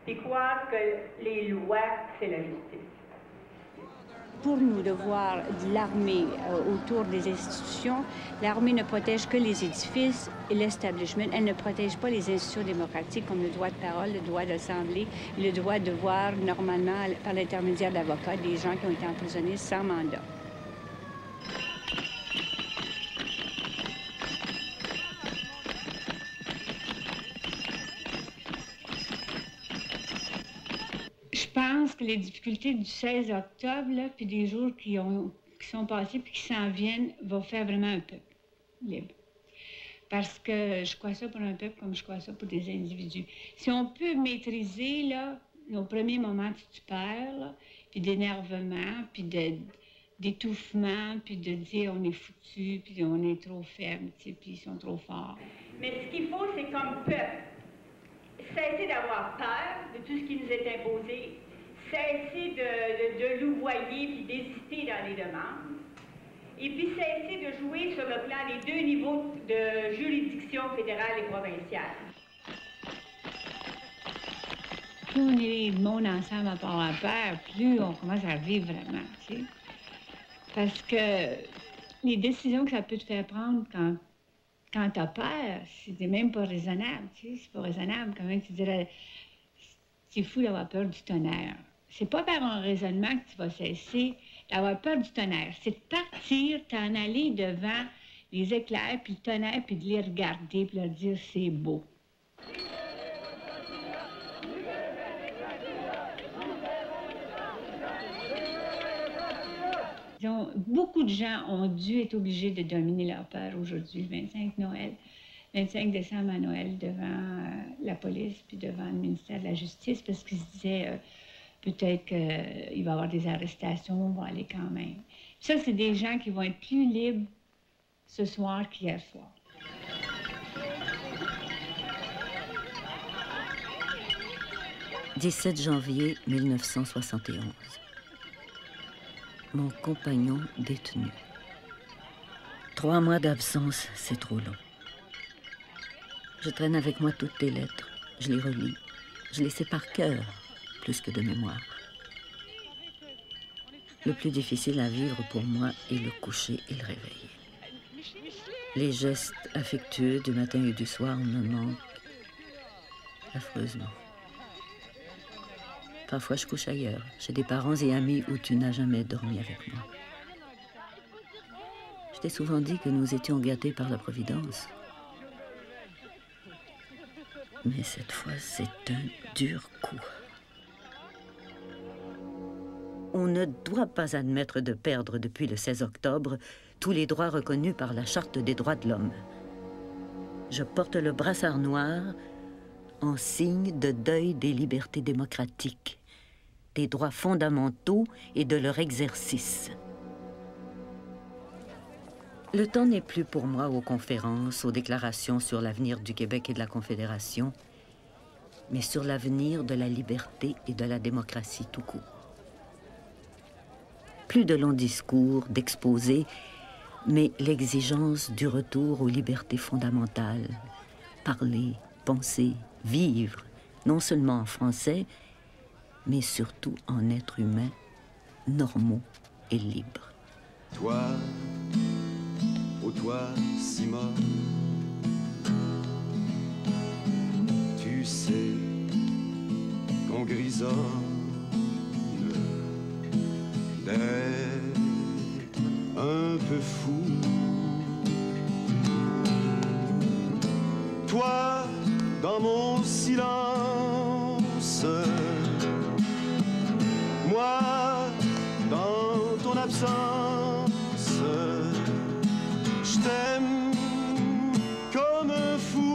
et croire que les lois, c'est la justice. Pour nous, de voir l'armée euh, autour des institutions, l'armée ne protège que les édifices et l'establishment. Elle ne protège pas les institutions démocratiques comme le droit de parole, le droit d'assemblée, le droit de voir normalement, par l'intermédiaire d'avocats, des gens qui ont été emprisonnés sans mandat. Les difficultés du 16 octobre, puis des jours qui, ont, qui sont passés puis qui s'en viennent, vont faire vraiment un peuple libre. Parce que je crois ça pour un peuple comme je crois ça pour des individus. Si on peut maîtriser là, nos premiers moments de stupeur, puis d'énervement, puis d'étouffement, puis de dire on est foutu, puis on est trop faible, puis ils sont trop forts. Mais ce qu'il faut, c'est comme peuple, cesser d'avoir peur de tout ce qui nous est imposé cesser de, de, de louvoyer puis d'hésiter dans les demandes. Et puis cesser de jouer sur le plan des deux niveaux de juridiction fédérale et provinciale. Plus on est le monde ensemble à part à plus on commence à vivre vraiment, tu sais. Parce que les décisions que ça peut te faire prendre quand, quand t'as peur, c'est même pas raisonnable, tu sais. C'est pas raisonnable. Quand même, tu dirais, c'est fou d'avoir peur du tonnerre c'est pas par un raisonnement que tu vas cesser d'avoir peur du tonnerre. C'est de partir, t'en aller devant les éclairs, puis le tonnerre, puis de les regarder, puis leur dire c'est beau. beaucoup de gens ont dû être obligés de dominer leur peur aujourd'hui, le 25 Noël. 25 décembre à Noël devant euh, la police puis devant le ministère de la Justice parce qu'ils se disaient euh, peut-être qu'il va y avoir des arrestations, on va aller quand même. ça, c'est des gens qui vont être plus libres ce soir qu'hier soir. 17 janvier 1971. Mon compagnon détenu. Trois mois d'absence, c'est trop long. Je traîne avec moi toutes tes lettres. Je les relis. Je les sais par cœur, plus que de mémoire. Le plus difficile à vivre pour moi est le coucher et le réveil. Les gestes affectueux du matin et du soir me manquent affreusement. Parfois, je couche ailleurs, chez des parents et amis où tu n'as jamais dormi avec moi. Je t'ai souvent dit que nous étions gâtés par la Providence. Mais cette fois, c'est un dur coup. On ne doit pas admettre de perdre depuis le 16 octobre tous les droits reconnus par la Charte des droits de l'homme. Je porte le brassard noir en signe de deuil des libertés démocratiques des droits fondamentaux et de leur exercice. Le temps n'est plus pour moi aux conférences, aux déclarations sur l'avenir du Québec et de la Confédération, mais sur l'avenir de la liberté et de la démocratie tout court. Plus de longs discours, d'exposés, mais l'exigence du retour aux libertés fondamentales. Parler, penser, vivre, non seulement en français, mais surtout en être humain normaux et libres. Toi, ô toi si mort, tu sais qu'en grisonne un peu fou. Toi, dans mon silence, moi dans ton absence. Je t'aime comme un fou.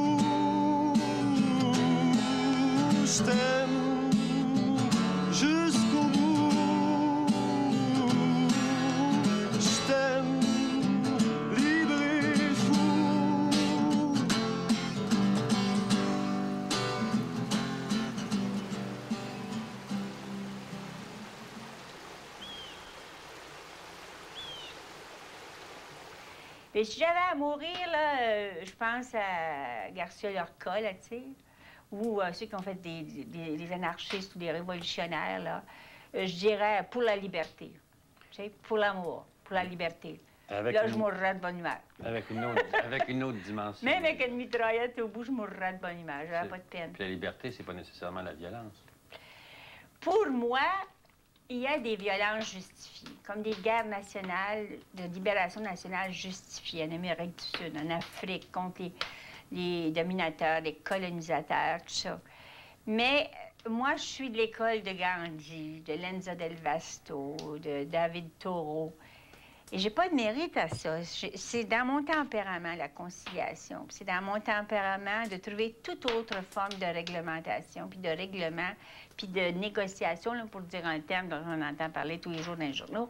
Puis si j'avais à mourir, là, euh, je pense à Garcia Lorca, là, tu sais, ou euh, ceux qui ont fait des, des- des anarchistes ou des révolutionnaires, là. Euh, je dirais pour la liberté, tu sais, pour l'amour, pour la liberté. Avec là, une- je mourrais de bonne humeur. Avec une autre, avec une autre dimension. Même avec une mitraillette au bout, je mourrais de bonne humeur. J'aurais pas de peine. Puis la liberté, c'est pas nécessairement la violence. Pour moi, il y a des violences justifiées, comme des guerres nationales, de libération nationale justifiées en Amérique du Sud, en Afrique, contre les, les dominateurs, les colonisateurs, tout ça. Mais euh, moi, je suis de l'école de Gandhi, de Lenza del Vasto, de David Toro. Et j'ai pas de mérite à ça. C'est dans mon tempérament, la conciliation. C'est dans mon tempérament de trouver toute autre forme de réglementation, puis de règlement, puis de négociation, pour dire un terme dont on entend parler tous les jours dans les journaux,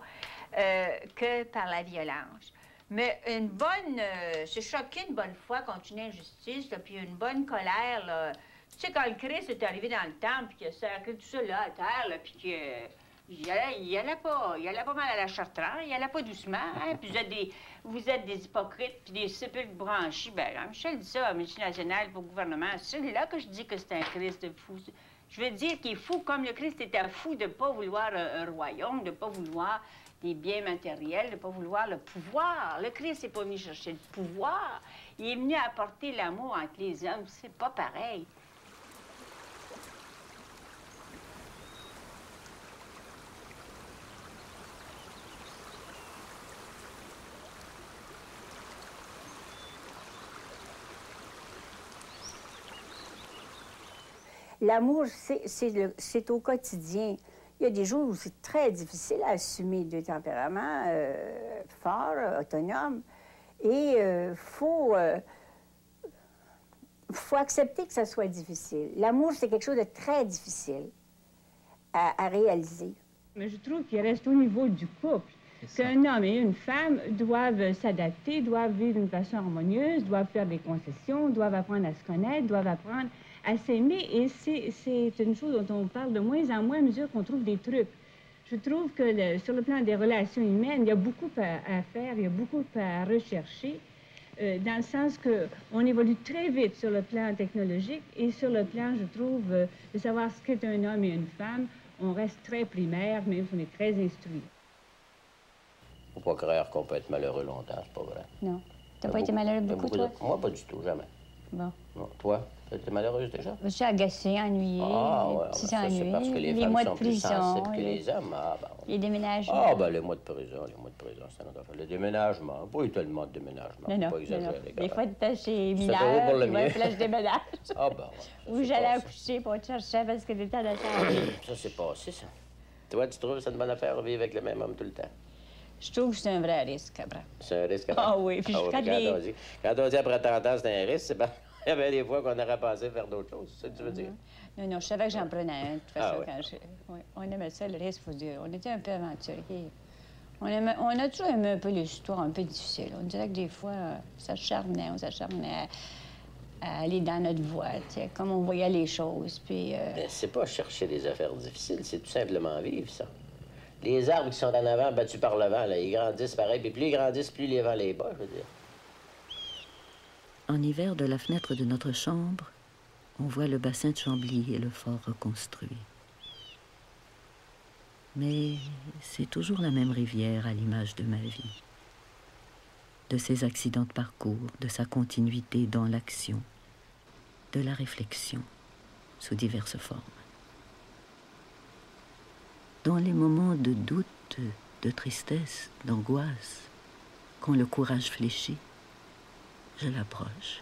euh, que par la violence. Mais une bonne... euh, se choquer une bonne fois contre une injustice, puis une bonne colère, là. Tu sais, quand le Christ est arrivé dans le temple, puis qu'il a sacré tout ça là, à terre, là, puis que... Il allait, allait pas, il allait pas mal à la chartreur, il allait pas doucement, hein, puis vous êtes des, vous êtes des hypocrites, puis des sépulcres branchis. Ben, Michel dit ça à Ministre national pour le gouvernement. C'est là que je dis que c'est un Christ de fou. Je veux dire qu'il est fou comme le Christ était fou de ne pas vouloir un, un royaume, de ne pas vouloir des biens matériels, de ne pas vouloir le pouvoir. Le Christ n'est pas venu chercher le pouvoir. Il est venu apporter l'amour entre les hommes. C'est pas pareil. L'amour, c'est- c'est le- c'est au quotidien. Il y a des jours où c'est très difficile à assumer deux tempéraments euh, forts, euh, autonomes. Et il faut, faut accepter que ça soit difficile. L'amour, c'est quelque chose de très difficile à, à réaliser. Mais je trouve qu'il reste au niveau du couple qu'un homme et une femme doivent s'adapter, doivent vivre d'une façon harmonieuse, doivent faire des concessions, doivent apprendre à se connaître, doivent apprendre à s'aimer. Et c'est une chose dont on parle de moins en moins à mesure qu'on trouve des trucs. Je trouve que sur le plan des relations humaines, il y a beaucoup à, faire, il y a beaucoup à rechercher, euh, dans le sens qu'on évolue très vite sur le plan technologique et sur le plan, je trouve, euh, de savoir ce qu'est un homme et une femme, on reste très primaire, même si on est très instruit. Faut pas croire qu'on peut être malheureux longtemps, c'est pas vrai. Non. T'as pas été malheureux beaucoup, toi? Moi, pas du tout, jamais. Bon. Non. Toi? T'es malheureuse déjà? Je suis agacée, ennuyée. Ah, ouais, c'est parce que les, les femmes mois sont de plus prison, sensibles que les... les hommes. Ah, ben, les déménagements. Ah, ben les mois de prison, les mois de prison, c'est un autre affaire. Le déménagement, pas tellement de déménagement? Non, non, pas exagéré. non, Des fois, t'étais chez puis ouais, là, je déménage. Ah, ben, ouais. Ou j'allais accoucher pour te chercher parce que t'étais à la salle. Ça, c'est passé, ça. Toi, tu trouves que c'est une bonne affaire vivre avec le même homme tout le temps? Je trouve que c'est un vrai risque, après. C'est un risque. Ah oui, puis Ah ouais, quand quand, les- on dit, quand on dit après 30 ans, c'est un risque, c'est pas... Il y avait des fois qu'on aurait pensé faire d'autres choses, c'est ça que tu veux dire? Non, non, je savais que j'en prenais un, de toute Ah façon, ouais. quand je... oui, on aimait ça, le risque, faut dire. On était un peu aventuriers. On, aimait- on a toujours aimé un peu l'histoire un peu difficile. On dirait que des fois, euh, ça s'acharnait, on s'acharnait à, à aller dans notre voie, comme on voyait les choses, puis... euh, c'est pas chercher des affaires difficiles, c'est tout simplement vivre, ça. Les arbres qui sont en avant, battus par le vent, là, ils grandissent pareil, puis plus ils grandissent, plus les vents les bas, je veux dire. En hiver, de la fenêtre de notre chambre, on voit le bassin de Chambly et le fort reconstruit. Mais c'est toujours la même rivière à l'image de ma vie. De ses accidents de parcours, de sa continuité dans l'action, de la réflexion sous diverses formes. Dans les moments de doute, de tristesse, d'angoisse, quand le courage fléchit, je l'approche.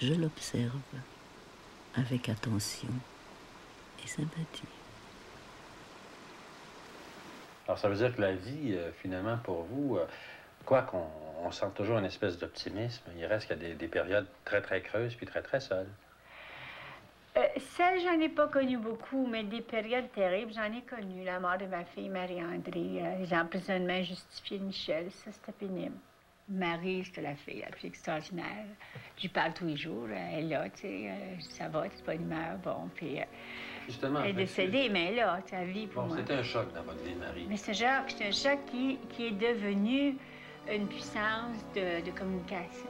Je l'observe avec attention et sympathie. Alors, ça veut dire que la vie, euh, finalement, pour vous, euh, quoi qu'on on sent toujours une espèce d'optimisme, il reste qu'il y a des, des périodes très, très creuses puis très, très seules. Euh, celle, j'en ai pas connu beaucoup, mais des périodes terribles, j'en ai connu. La mort de ma fille Marie-André, euh, l'emprisonnement injustifié de Michel, ça, c'était pénible. Marie, c'était la fille la plus extraordinaire. Je lui parle tous les jours, euh, elle est là, tu sais, euh, ça va, tu pas d'humeur, bon, puis... euh, Justement. elle est décédée, mais elle est là, tu vit pour Bon, moi. c'était un choc dans votre vie, Marie. Mais c'est un choc, c'est un choc qui, qui est devenu une puissance de, de communication.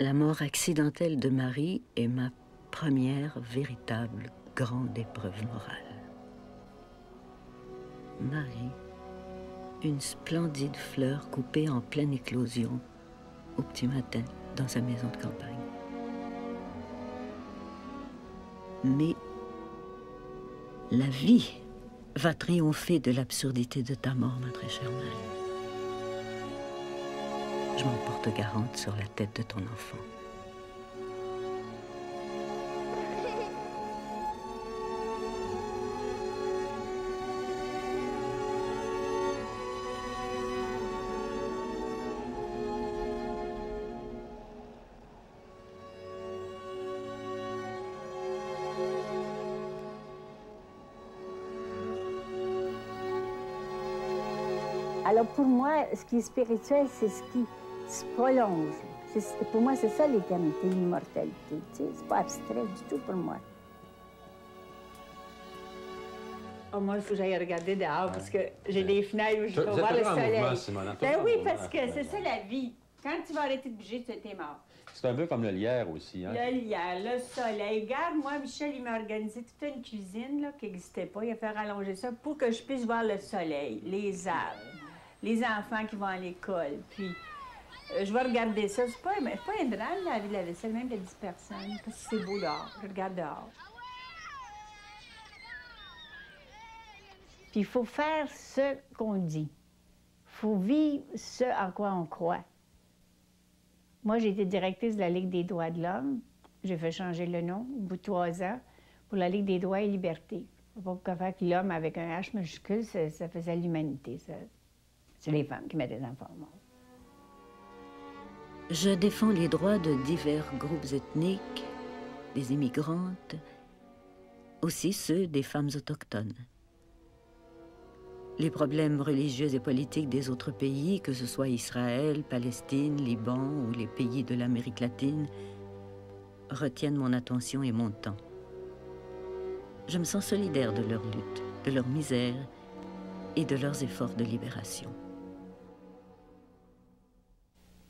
La mort accidentelle de Marie est ma première véritable grande épreuve morale. Marie, une splendide fleur coupée en pleine éclosion au petit matin dans sa maison de campagne. Mais la vie va triompher de l'absurdité de ta mort, ma très chère Marie. Je m'en porte garante sur la tête de ton enfant. Pour moi, ce qui est spirituel, c'est ce qui se prolonge. C'est- Pour moi, c'est ça l'éternité, l'immortalité. tu sais, C'est pas abstrait du tout pour moi. Oh, moi, il faut que j'aille regarder dehors parce que j'ai des fenêtres où je peux voir le soleil. mouvement, Ben oui, parce que c'est ça la vie. Quand tu vas arrêter de bouger, tu es mort. C'est un peu comme le lierre aussi. Hein? Le lierre, le soleil. Regarde, moi, Michel, il m'a organisé toute une cuisine là, qui n'existait pas. Il a fait rallonger ça pour que je puisse voir le soleil, les arbres, les enfants qui vont à l'école. Puis, euh, je vais regarder ça. C'est pas, pas un drame, la vie de la vaisselle, même de 10 personnes, parce que c'est beau dehors. Je regarde dehors. Puis il faut faire ce qu'on dit. Il faut vivre ce en quoi on croit. Moi, j'ai été directrice de la Ligue des droits de l'homme. J'ai fait changer le nom, au bout de trois ans, pour la Ligue des droits et libertés. Pour faire que l'homme avec un H majuscule, ça, ça faisait l'humanité. ça. C'est les femmes qui mettent des enfants au. Je défends les droits de divers groupes ethniques, des immigrantes, aussi ceux des femmes autochtones. Les problèmes religieux et politiques des autres pays, que ce soit Israël, Palestine, Liban ou les pays de l'Amérique latine, retiennent mon attention et mon temps. Je me sens solidaire de leur lutte, de leur misère et de leurs efforts de libération.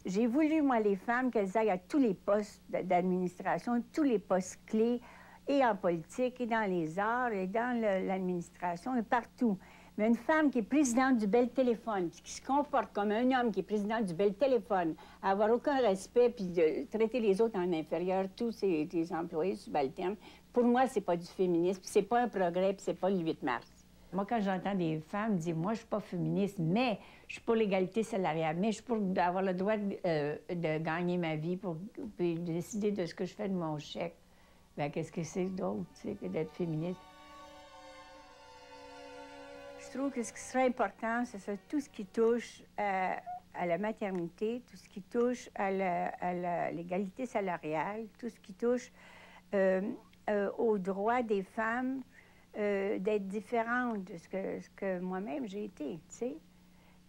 J'ai voulu, moi, les femmes, qu'elles aillent à tous les postes d'administration, tous les postes clés, et en politique, et dans les arts, et dans l'administration, et partout. Mais une femme qui est présidente du bel téléphone, qui se comporte comme un homme qui est président du bel téléphone, avoir aucun respect, puis de traiter les autres en inférieur, tous ses, ses employés subalternes, pour moi, c'est pas du féminisme, c'est pas un progrès, puis c'est pas le 8 mars. Moi, quand j'entends des femmes dire, moi, je suis pas féministe, mais je suis pour l'égalité salariale, mais je suis pour avoir le droit de, euh, gagner ma vie, pour décider de ce que je fais de mon chèque, ben qu'est-ce que c'est d'autre, tu sais, que d'être féministe? Je trouve que ce qui serait important, c'est ça, tout ce qui touche euh, à la maternité, tout ce qui touche à l'égalité salariale, tout ce qui touche euh, aux droits des femmes euh, d'être différentes de ce que, moi-même j'ai été, tu sais.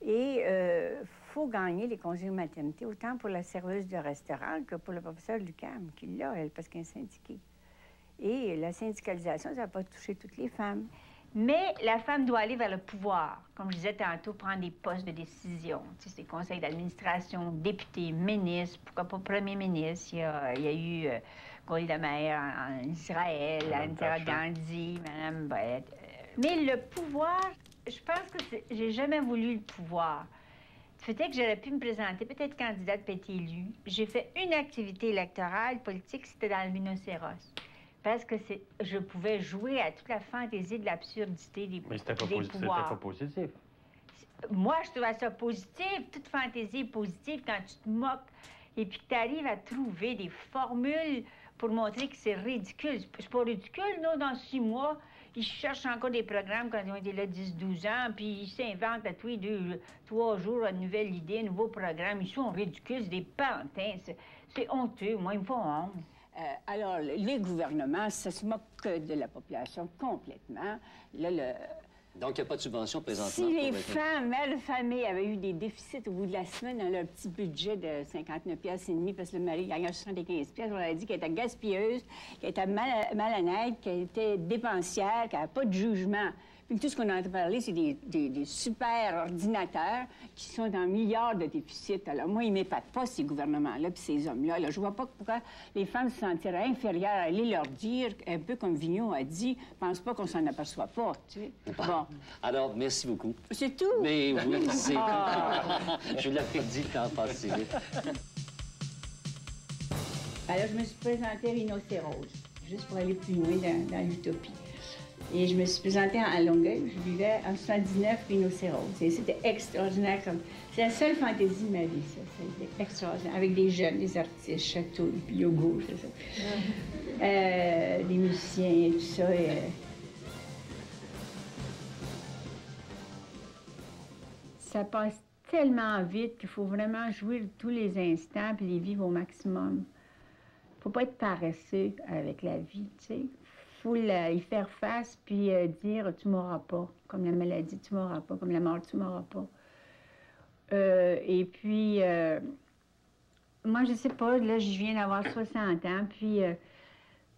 Et il faut gagner les congés maternité, autant pour la serveuse de restaurant que pour le professeur Lucam, qui l'a, elle, parce qu'elle est syndiquée. Et la syndicalisation, ça va pas toucher toutes les femmes. Mais la femme doit aller vers le pouvoir, comme je disais tantôt, prendre des postes de décision. Tu sais, c'est conseil d'administration, député, ministre, pourquoi pas premier ministre. Il y a, il y a eu euh, Meir en, en Israël, Madame. Gandhi, Madame Boët. Mais le pouvoir, je pense que j'ai jamais voulu le pouvoir. Peut-être que j'aurais pu me présenter, peut-être candidate, peut être élue. J'ai fait une activité électorale politique, c'était dans le rhinocéros. Parce que je pouvais jouer à toute la fantaisie de l'absurdité des, Mais c'était pas, pas positif. Moi, je trouvais ça positif. Toute fantaisie est positive quand tu te moques et puis que tu arrives à trouver des formules pour montrer que c'est ridicule. C'est- pas ridicule, non? Dans six mois, ils cherchent encore des programmes quand ils ont été là 10-12 ans, puis ils s'inventent à tous les deux, trois jours une nouvelle idée, un nouveau programme. Ils sont ridicules, c'est des pantins. C'est- C'est honteux. Moi, ils me font honte. Euh, alors, les gouvernements, ça se moque de la population complètement. Là, le, Donc, il n'y a pas de subvention présentement. Si les femmes, famille, avaient eu des déficits au bout de la semaine dans leur petit budget de 59 pièces et demi parce que le mari gagnait 75 pièces, on leur a dit qu'elle était gaspilleuse, qu'elle était mal, malhonnête, qu'elle était dépensière, qu'elle n'avait pas de jugement. Puis tout ce qu'on a entendu parler, c'est des, des- des super ordinateurs qui sont en milliards de déficits. Alors moi, ils ne m'épatent pas, ces gouvernements-là puis ces hommes-là. Alors, je vois pas pourquoi les femmes se sentiraient inférieures à aller leur dire, un peu comme Vigneault a dit, pense pas qu'on s'en aperçoit pas, tu sais. Bon. Alors, merci beaucoup. C'est tout? Mais oui, c'est... Ah. Je l'avais dit, le temps passe vite. Alors, je me suis présentée à Rhinocérose, juste pour aller plus loin dans, dans l'utopie. Et je me suis présentée à Longueuil. Je vivais en 79 Rhinocérose. Et c'était extraordinaire. comme C'est la seule fantaisie de ma vie, ça. C'était extraordinaire. Avec des jeunes, des artistes, châteaux, puis yoga, c'est ça. Euh, des musiciens et tout ça. et, euh, ça passe tellement vite qu'il faut vraiment jouir de tous les instants puis les vivre au maximum. Faut pas être paresseux avec la vie, tu sais. Faut la- y faire face puis euh, dire tu m'auras pas, comme la maladie tu m'auras pas, comme la mort tu m'auras pas. Euh, et puis euh, moi je sais pas, là je viens d'avoir 60 ans puis euh,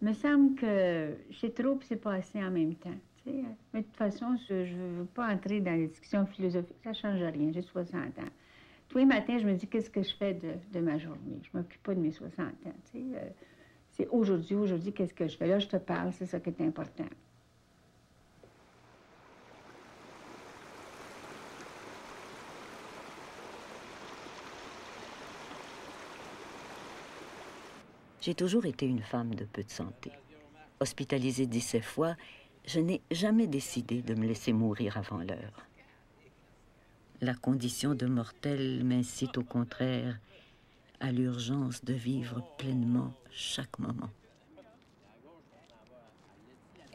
me semble que c'est trop c'est pas assez en même temps. Mais de toute façon, je ne veux pas entrer dans les discussions philosophiques. Ça ne change rien. J'ai 60 ans. Tous les matins, je me dis qu'est-ce que je fais de, de ma journée? Je ne m'occupe pas de mes 60 ans. Euh, aujourd'hui, aujourd'hui, qu'est-ce que je fais? Là, je te parle, c'est ça qui est important. J'ai toujours été une femme de peu de santé. Hospitalisée 17 fois, je n'ai jamais décidé de me laisser mourir avant l'heure. La condition de mortel m'incite au contraire à l'urgence de vivre pleinement chaque moment.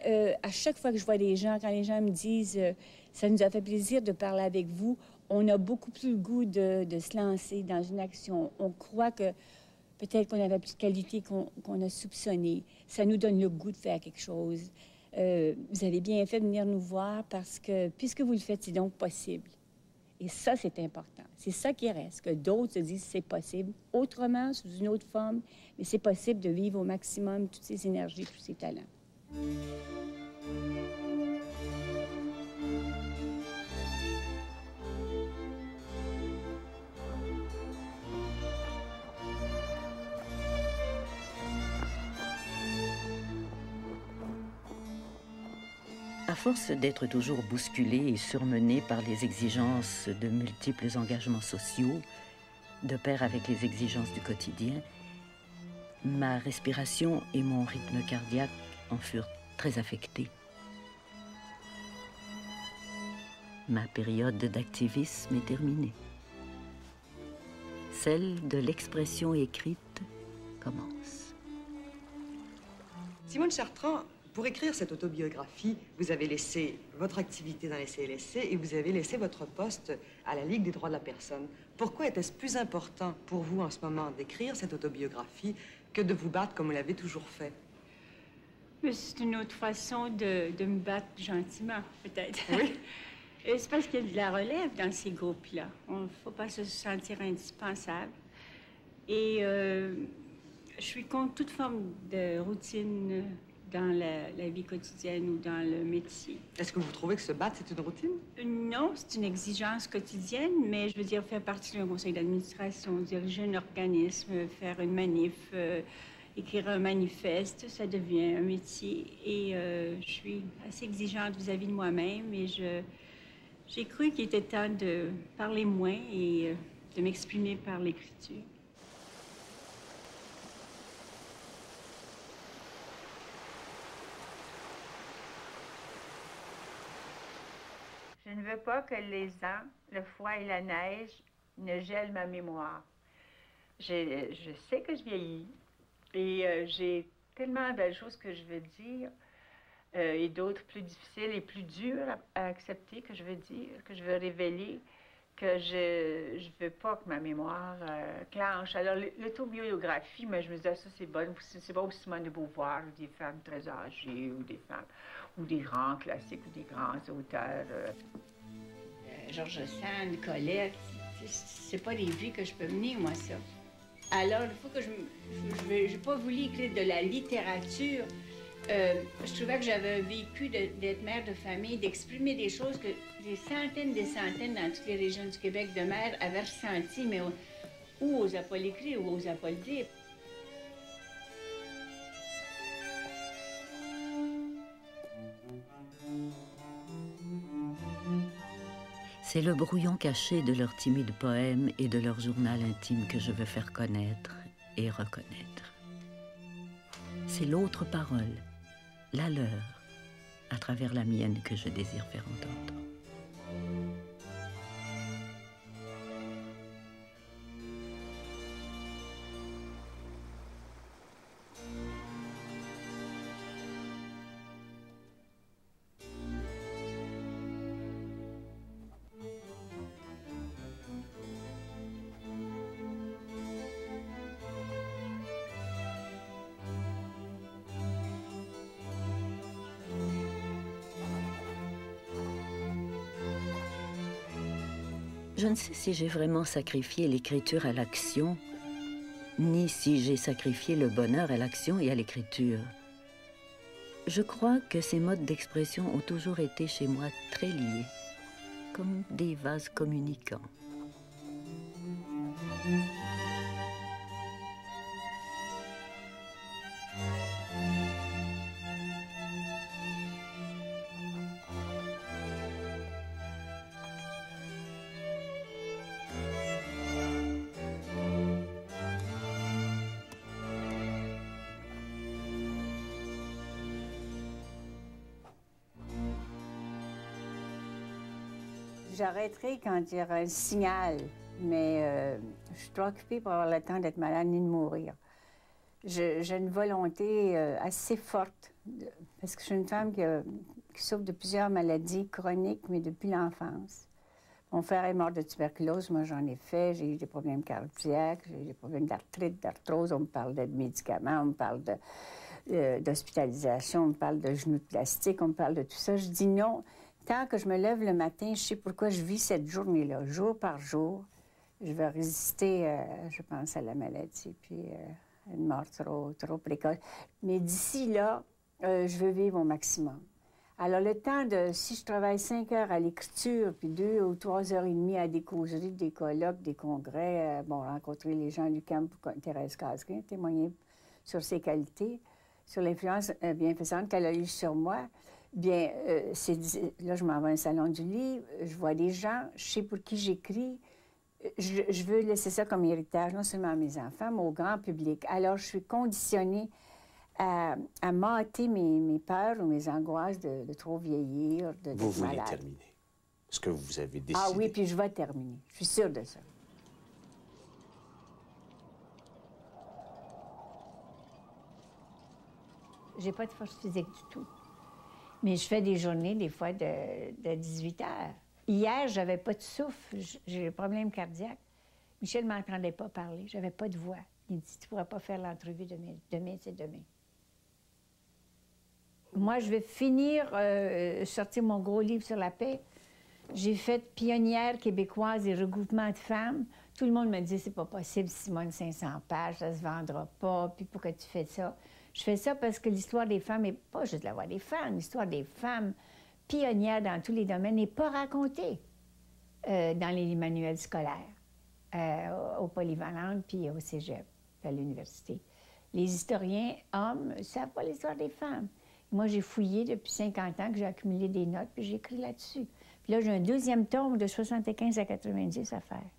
Euh, à chaque fois que je vois les gens, quand les gens me disent euh, ça nous a fait plaisir de parler avec vous, on a beaucoup plus le goût de, se lancer dans une action. On croit que peut-être qu'on avait plus de qualité qu'on a soupçonné. Ça nous donne le goût de faire quelque chose. Euh, vous avez bien fait de venir nous voir parce que puisque vous le faites, c'est donc possible. Et ça, c'est important. C'est ça qui reste, que d'autres se disent c'est possible, autrement, sous une autre forme, mais c'est possible de vivre au maximum toutes ces énergies, tous ces talents. Force d'être toujours bousculé et surmené par les exigences de multiples engagements sociaux, de pair avec les exigences du quotidien, ma respiration et mon rythme cardiaque en furent très affectés. Ma période d'activisme est terminée. Celle de l'expression écrite commence. Simone Chartrand, pour écrire cette autobiographie, vous avez laissé votre activité dans les CLSC et vous avez laissé votre poste à la Ligue des droits de la personne. Pourquoi était-ce plus important pour vous en ce moment d'écrire cette autobiographie que de vous battre comme vous l'avez toujours fait? C'est une autre façon de, de me battre gentiment, peut-être. Oui. C'est parce qu'il y a de la relève dans ces groupes-là. Il ne faut pas se sentir indispensable. Et euh, je suis contre toute forme de routine dans la, la vie quotidienne ou dans le métier. Est-ce que vous trouvez que se battre, c'est une routine? Non, c'est une exigence quotidienne, mais je veux dire, faire partie d'un conseil d'administration, diriger un organisme, faire une manif, euh, écrire un manifeste, ça devient un métier. Et euh, je suis assez exigeante vis-à-vis de moi-même et je, j'ai cru qu'il était temps de parler moins et euh, de m'exprimer par l'écriture. Ne veux pas que les ans, le froid et la neige ne gèlent ma mémoire. Je sais que je vieillis et euh, j'ai tellement de belles choses que je veux dire euh, et d'autres plus difficiles et plus dures à accepter que je veux dire, que je veux révéler, que je ne veux pas que ma mémoire euh, clenche. Alors, l'autobiographie, mais je me disais, ça c'est bon, c'est bon pour Simone de Beauvoir, ou des femmes très âgées, ou des femmes, ou des grands classiques, ou des grands auteurs. euh, Euh, Georges Sand, Colette, c'est- pas des vies que je peux mener, moi, ça. Alors, il faut que je. Je n'ai pas voulu écrire de la littérature. Euh, je trouvais que j'avais vécu d'être mère de famille, d'exprimer des choses que des centaines des centaines dans toutes les régions du Québec de mères avaient ressenties, mais ou osent pas l'écrire ou osent pas le dire. C'est le brouillon caché de leurs timides poèmes et de leur journal intime que je veux faire connaître et reconnaître. C'est l'autre parole, la leur, à travers la mienne que je désire faire entendre. Je ne sais si j'ai vraiment sacrifié l'écriture à l'action, ni si j'ai sacrifié le bonheur à l'action et à l'écriture. Je crois que ces modes d'expression ont toujours été chez moi très liés, comme des vases communicants. J'arrêterai quand il y aura un signal, mais euh, je suis trop occupée pour avoir le temps d'être malade ni de mourir. J'ai une volonté euh, assez forte, parce que je suis une femme qui, souffre de plusieurs maladies chroniques, mais depuis l'enfance. Mon frère est mort de tuberculose, moi j'en ai fait, j'ai eu des problèmes cardiaques, j'ai eu des problèmes d'arthrite, d'arthrose, on me parle de médicaments, on me parle euh, d'hospitalisation, on me parle de genoux de plastique, on me parle de tout ça. Je dis non, tant que je me lève le matin, je sais pourquoi je vis cette journée-là, jour par jour. Je vais résister, euh, je pense, à la maladie, puis euh, à une mort trop, trop précoce. Mais d'ici là, euh, je veux vivre au maximum. Alors, le temps de, si je travaille cinq heures à l'écriture, puis deux ou trois heures et demie à des causeries, des colloques, des congrès, euh, bon, rencontrer les gens du camp, comme Thérèse Casgrain, témoigner sur ses qualités, sur l'influence bienfaisante qu'elle a eue sur moi, bien, euh, c'est, là, je m'en vais à un salon du livre, je vois des gens, je sais pour qui j'écris, je, je veux laisser ça comme héritage, non seulement à mes enfants, mais au grand public. Alors, je suis conditionnée à, à mater mes, mes peurs ou mes angoisses de, de trop vieillir, de Vous voulez malade. terminer ce que vous avez décidé. Ah oui, puis je vais terminer. Je suis sûre de ça. J'ai pas de force physique du tout. Mais je fais des journées, des fois, de, de 18 heures. Hier, j'avais pas de souffle. J'ai des problèmes cardiaques. Michel ne m'entendait pas parler. J'avais pas de voix. Il dit Tu pourras pas faire l'entrevue demain. Demain, c'est demain. Moi, je vais finir, euh, sortir mon gros livre sur la paix. J'ai fait pionnière québécoise et regroupement de femmes. Tout le monde me dit c'est pas possible, Simone, 500 pages, ça se vendra pas. Puis pourquoi tu fais ça? Je fais ça parce que l'histoire des femmes n'est pas juste la voix des femmes. L'histoire des femmes pionnières dans tous les domaines n'est pas racontée euh, dans les manuels scolaires, euh, au polyvalentes puis au cégep, à l'université. Les historiens hommes ne savent pas l'histoire des femmes. Moi, j'ai fouillé depuis 50 ans que j'ai accumulé des notes, puis j'ai écrit là-dessus. Puis là, j'ai un deuxième tome de 75 à 90 à faire.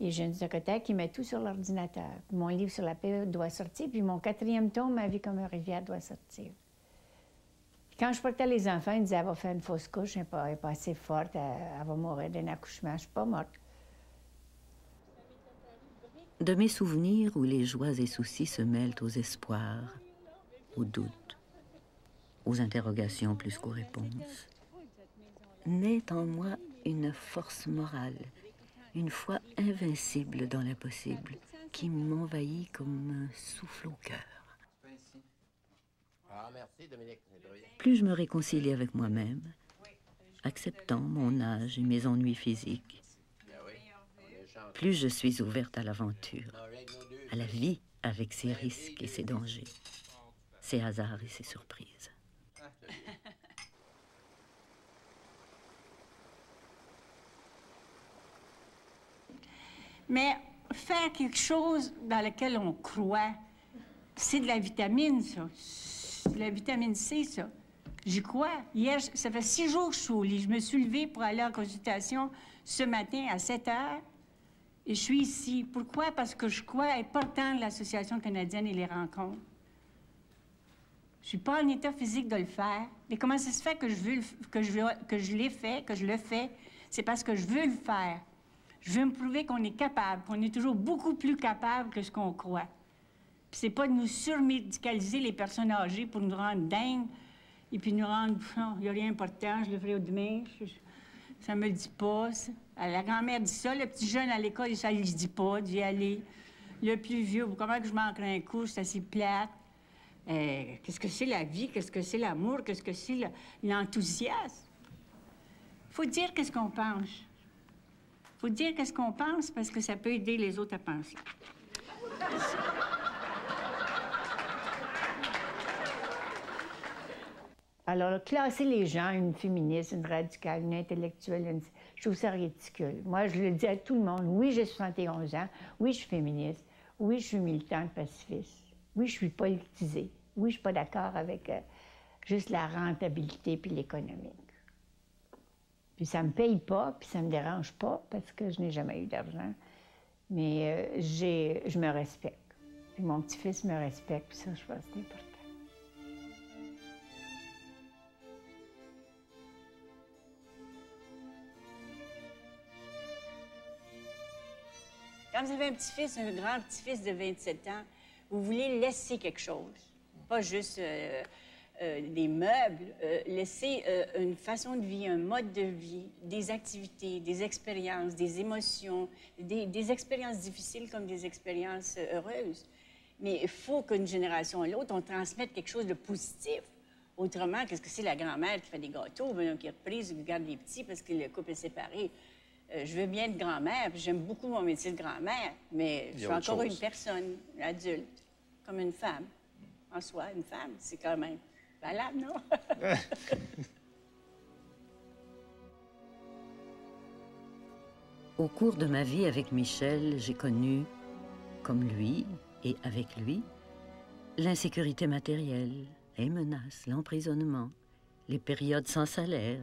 Et j'ai une secrétaire qui met tout sur l'ordinateur. Mon livre sur la paix doit sortir, puis mon quatrième tome, Ma vie comme une rivière, doit sortir. Quand je portais les enfants, ils disaient, elle va faire une fausse couche, elle n'est pas assez forte, elle, elle va mourir d'un accouchement. Je ne suis pas morte. De mes souvenirs où les joies et soucis se mêlent aux espoirs, aux doutes, aux interrogations plus qu'aux réponses, naît en moi une force morale, une foi invincible dans l'impossible qui m'envahit comme un souffle au cœur. Ah. Plus je me réconcilie avec moi-même, acceptant mon âge et mes ennuis physiques, plus je suis ouverte à l'aventure, à la vie avec ses risques et ses dangers, ses hasards et ses surprises. Mais faire quelque chose dans lequel on croit, c'est de la vitamine, ça. De la vitamine C, ça. J'y crois. Hier, ça fait six jours que je suis au lit. Je me suis levée pour aller en consultation ce matin à 7 heures. Et je suis ici. Pourquoi? Parce que je crois important de l'Association canadienne et les rencontres. Je suis pas en état physique de le faire. Mais comment ça se fait je, que je, veux- que je l'ai fait, que je le fais? C'est parce que je veux le faire. Je veux me prouver qu'on est capable, qu'on est toujours beaucoup plus capable que ce qu'on croit. Puis c'est pas de nous surmédicaliser les personnes âgées pour nous rendre dingues et puis nous rendre, il n'y a rien d'important, je le ferai demain. Je- ça me le dit pas. Ah, La grand-mère dit ça, le petit jeune à l'école, ça lui dit pas d'y aller. Le plus vieux, comment que je manquerai un coup, c'est assez plate. Euh, qu'est-ce que c'est la vie? Qu'est-ce que c'est l'amour? Qu'est-ce que c'est le- l'enthousiasme? faut dire qu'est-ce qu'on pense. Faut dire qu'est-ce qu'on pense parce que ça peut aider les autres à penser. Alors, classer les gens, une féministe, une radicale, une intellectuelle, une- je trouve ça ridicule. Moi, je le dis à tout le monde. Oui, j'ai 71 ans. Oui, je suis féministe. Oui, je suis militante pacifiste. Oui, je suis politisée. Oui, je suis pas d'accord avec euh, juste la rentabilité puis l'économique. Puis ça me paye pas, puis ça me dérange pas parce que je n'ai jamais eu d'argent. Mais euh, j'ai, je me respecte. Mon petit-fils me respecte, puis ça, je pense que c'est important. Quand vous avez un petit-fils, un grand petit-fils de 27 ans, Vous voulez laisser quelque chose, pas juste euh, euh, des meubles, euh, laisser euh, une façon de vie, un mode de vie, des activités, des expériences, des émotions, des, des expériences difficiles comme des expériences euh, heureuses. Mais il faut qu'une génération à l'autre, on transmette quelque chose de positif. Autrement, qu'est-ce que c'est la grand-mère qui fait des gâteaux, ben, qui est reprise, qui garde les petits parce que le couple est séparé? Euh, je veux bien être grand-mère, puis j'aime beaucoup mon métier de grand-mère, mais je suis a encore chose. une personne adulte, comme une femme. En soi, une femme, c'est quand même valable, non? Au cours de ma vie avec Michel, j'ai connu, comme lui et avec lui, l'insécurité matérielle, les menaces, l'emprisonnement, les périodes sans salaire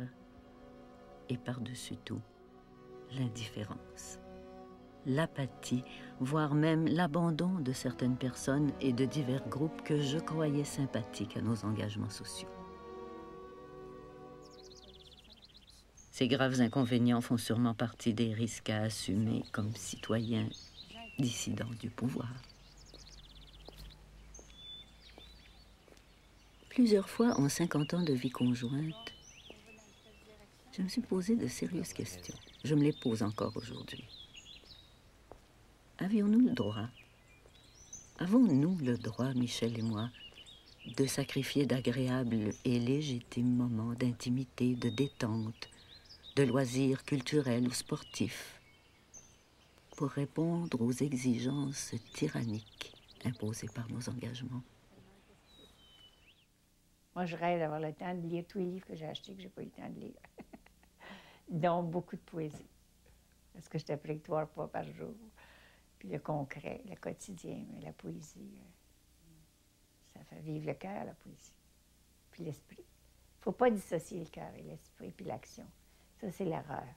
et par-dessus tout, l'indifférence, l'apathie, voire même l'abandon de certaines personnes et de divers groupes que je croyais sympathiques à nos engagements sociaux. Ces graves inconvénients font sûrement partie des risques à assumer comme citoyen dissident du pouvoir. Plusieurs fois en 50 ans de vie conjointe, je me suis posé de sérieuses questions. Je me les pose encore aujourd'hui. Avions-nous le droit? Avons-nous le droit, Michel et moi, de sacrifier d'agréables et légitimes moments d'intimité, de détente, de loisirs culturels ou sportifs pour répondre aux exigences tyranniques imposées par nos engagements? Moi, je rêve d'avoir le temps de lire tous les livres que j'ai achetés que j'ai pas eu le temps de lire. dont beaucoup de poésie. Parce que j'étais pris trois fois par jour. Puis le concret, le quotidien, la poésie, euh, ça fait vivre le cœur, la poésie. Puis l'esprit. Il ne faut pas dissocier le cœur et l'esprit, puis l'action. Ça, c'est l'erreur.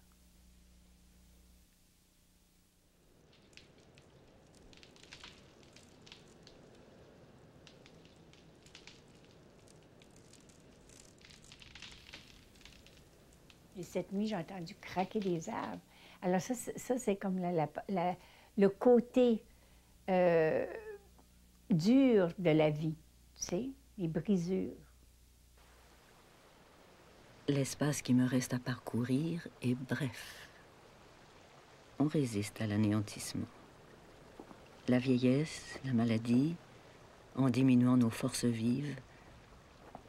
Et cette nuit, j'ai entendu craquer des arbres. Alors ça, ça c'est comme la- la- la- le côté euh, dur de la vie, tu sais, les brisures. L'espace qui me reste à parcourir est bref. On résiste à l'anéantissement. La vieillesse, la maladie, en diminuant nos forces vives,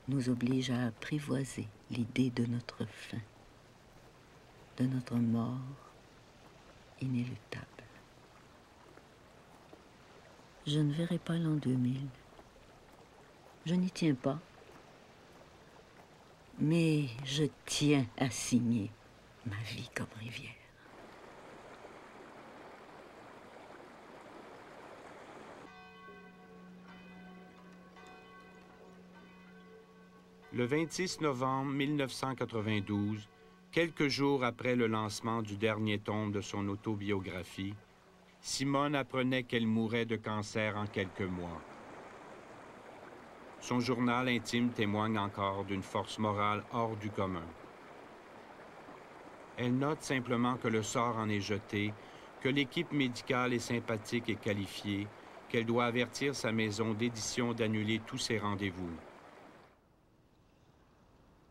nous obligent à apprivoiser l'idée de notre fin, de notre mort inéluctable. Je ne verrai pas l'an 2000. Je n'y tiens pas. Mais je tiens à signer ma vie comme rivière. Le 26 novembre 1992, quelques jours après le lancement du dernier tome de son autobiographie, Simone apprenait qu'elle mourait de cancer en quelques mois. Son journal intime témoigne encore d'une force morale hors du commun. Elle note simplement que le sort en est jeté, que l'équipe médicale est sympathique et qualifiée, qu'elle doit avertir sa maison d'édition d'annuler tous ses rendez-vous.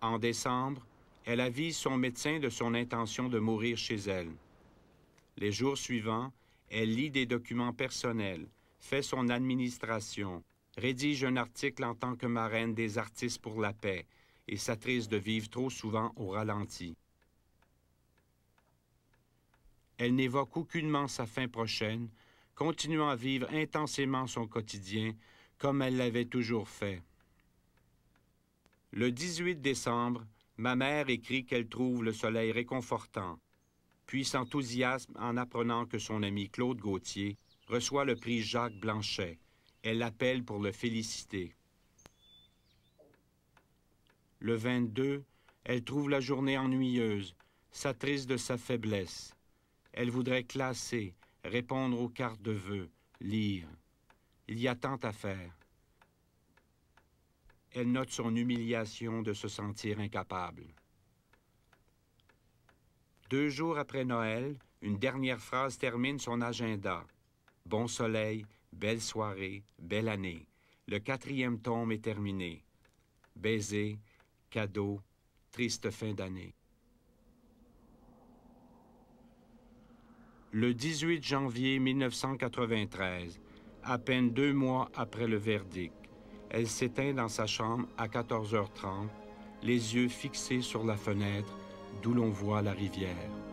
En décembre, elle avise son médecin de son intention de mourir chez elle. Les jours suivants, elle lit des documents personnels, fait son administration, rédige un article en tant que marraine des artistes pour la paix et s'attriste de vivre trop souvent au ralenti. Elle n'évoque aucunement sa fin prochaine, continuant à vivre intensément son quotidien comme elle l'avait toujours fait. Le 18 décembre, ma mère écrit qu'elle trouve le soleil réconfortant, puis s'enthousiasme en apprenant que son ami Claude Gauthier reçoit le prix Jacques Blanchet. Elle l'appelle pour le féliciter. Le 22, elle trouve la journée ennuyeuse, s'attriste de sa faiblesse. Elle voudrait classer, répondre aux cartes de vœux, lire. Il y a tant à faire. Elle note son humiliation de se sentir incapable. Deux jours après Noël, une dernière phrase termine son agenda. Bon soleil, Belle soirée, belle année. Le quatrième tome est terminé. Baiser, cadeau, triste fin d'année. Le 18 janvier 1993, à peine deux mois après le verdict, elle s'éteint dans sa chambre à 14h30, les yeux fixés sur la fenêtre d'où l'on voit la rivière.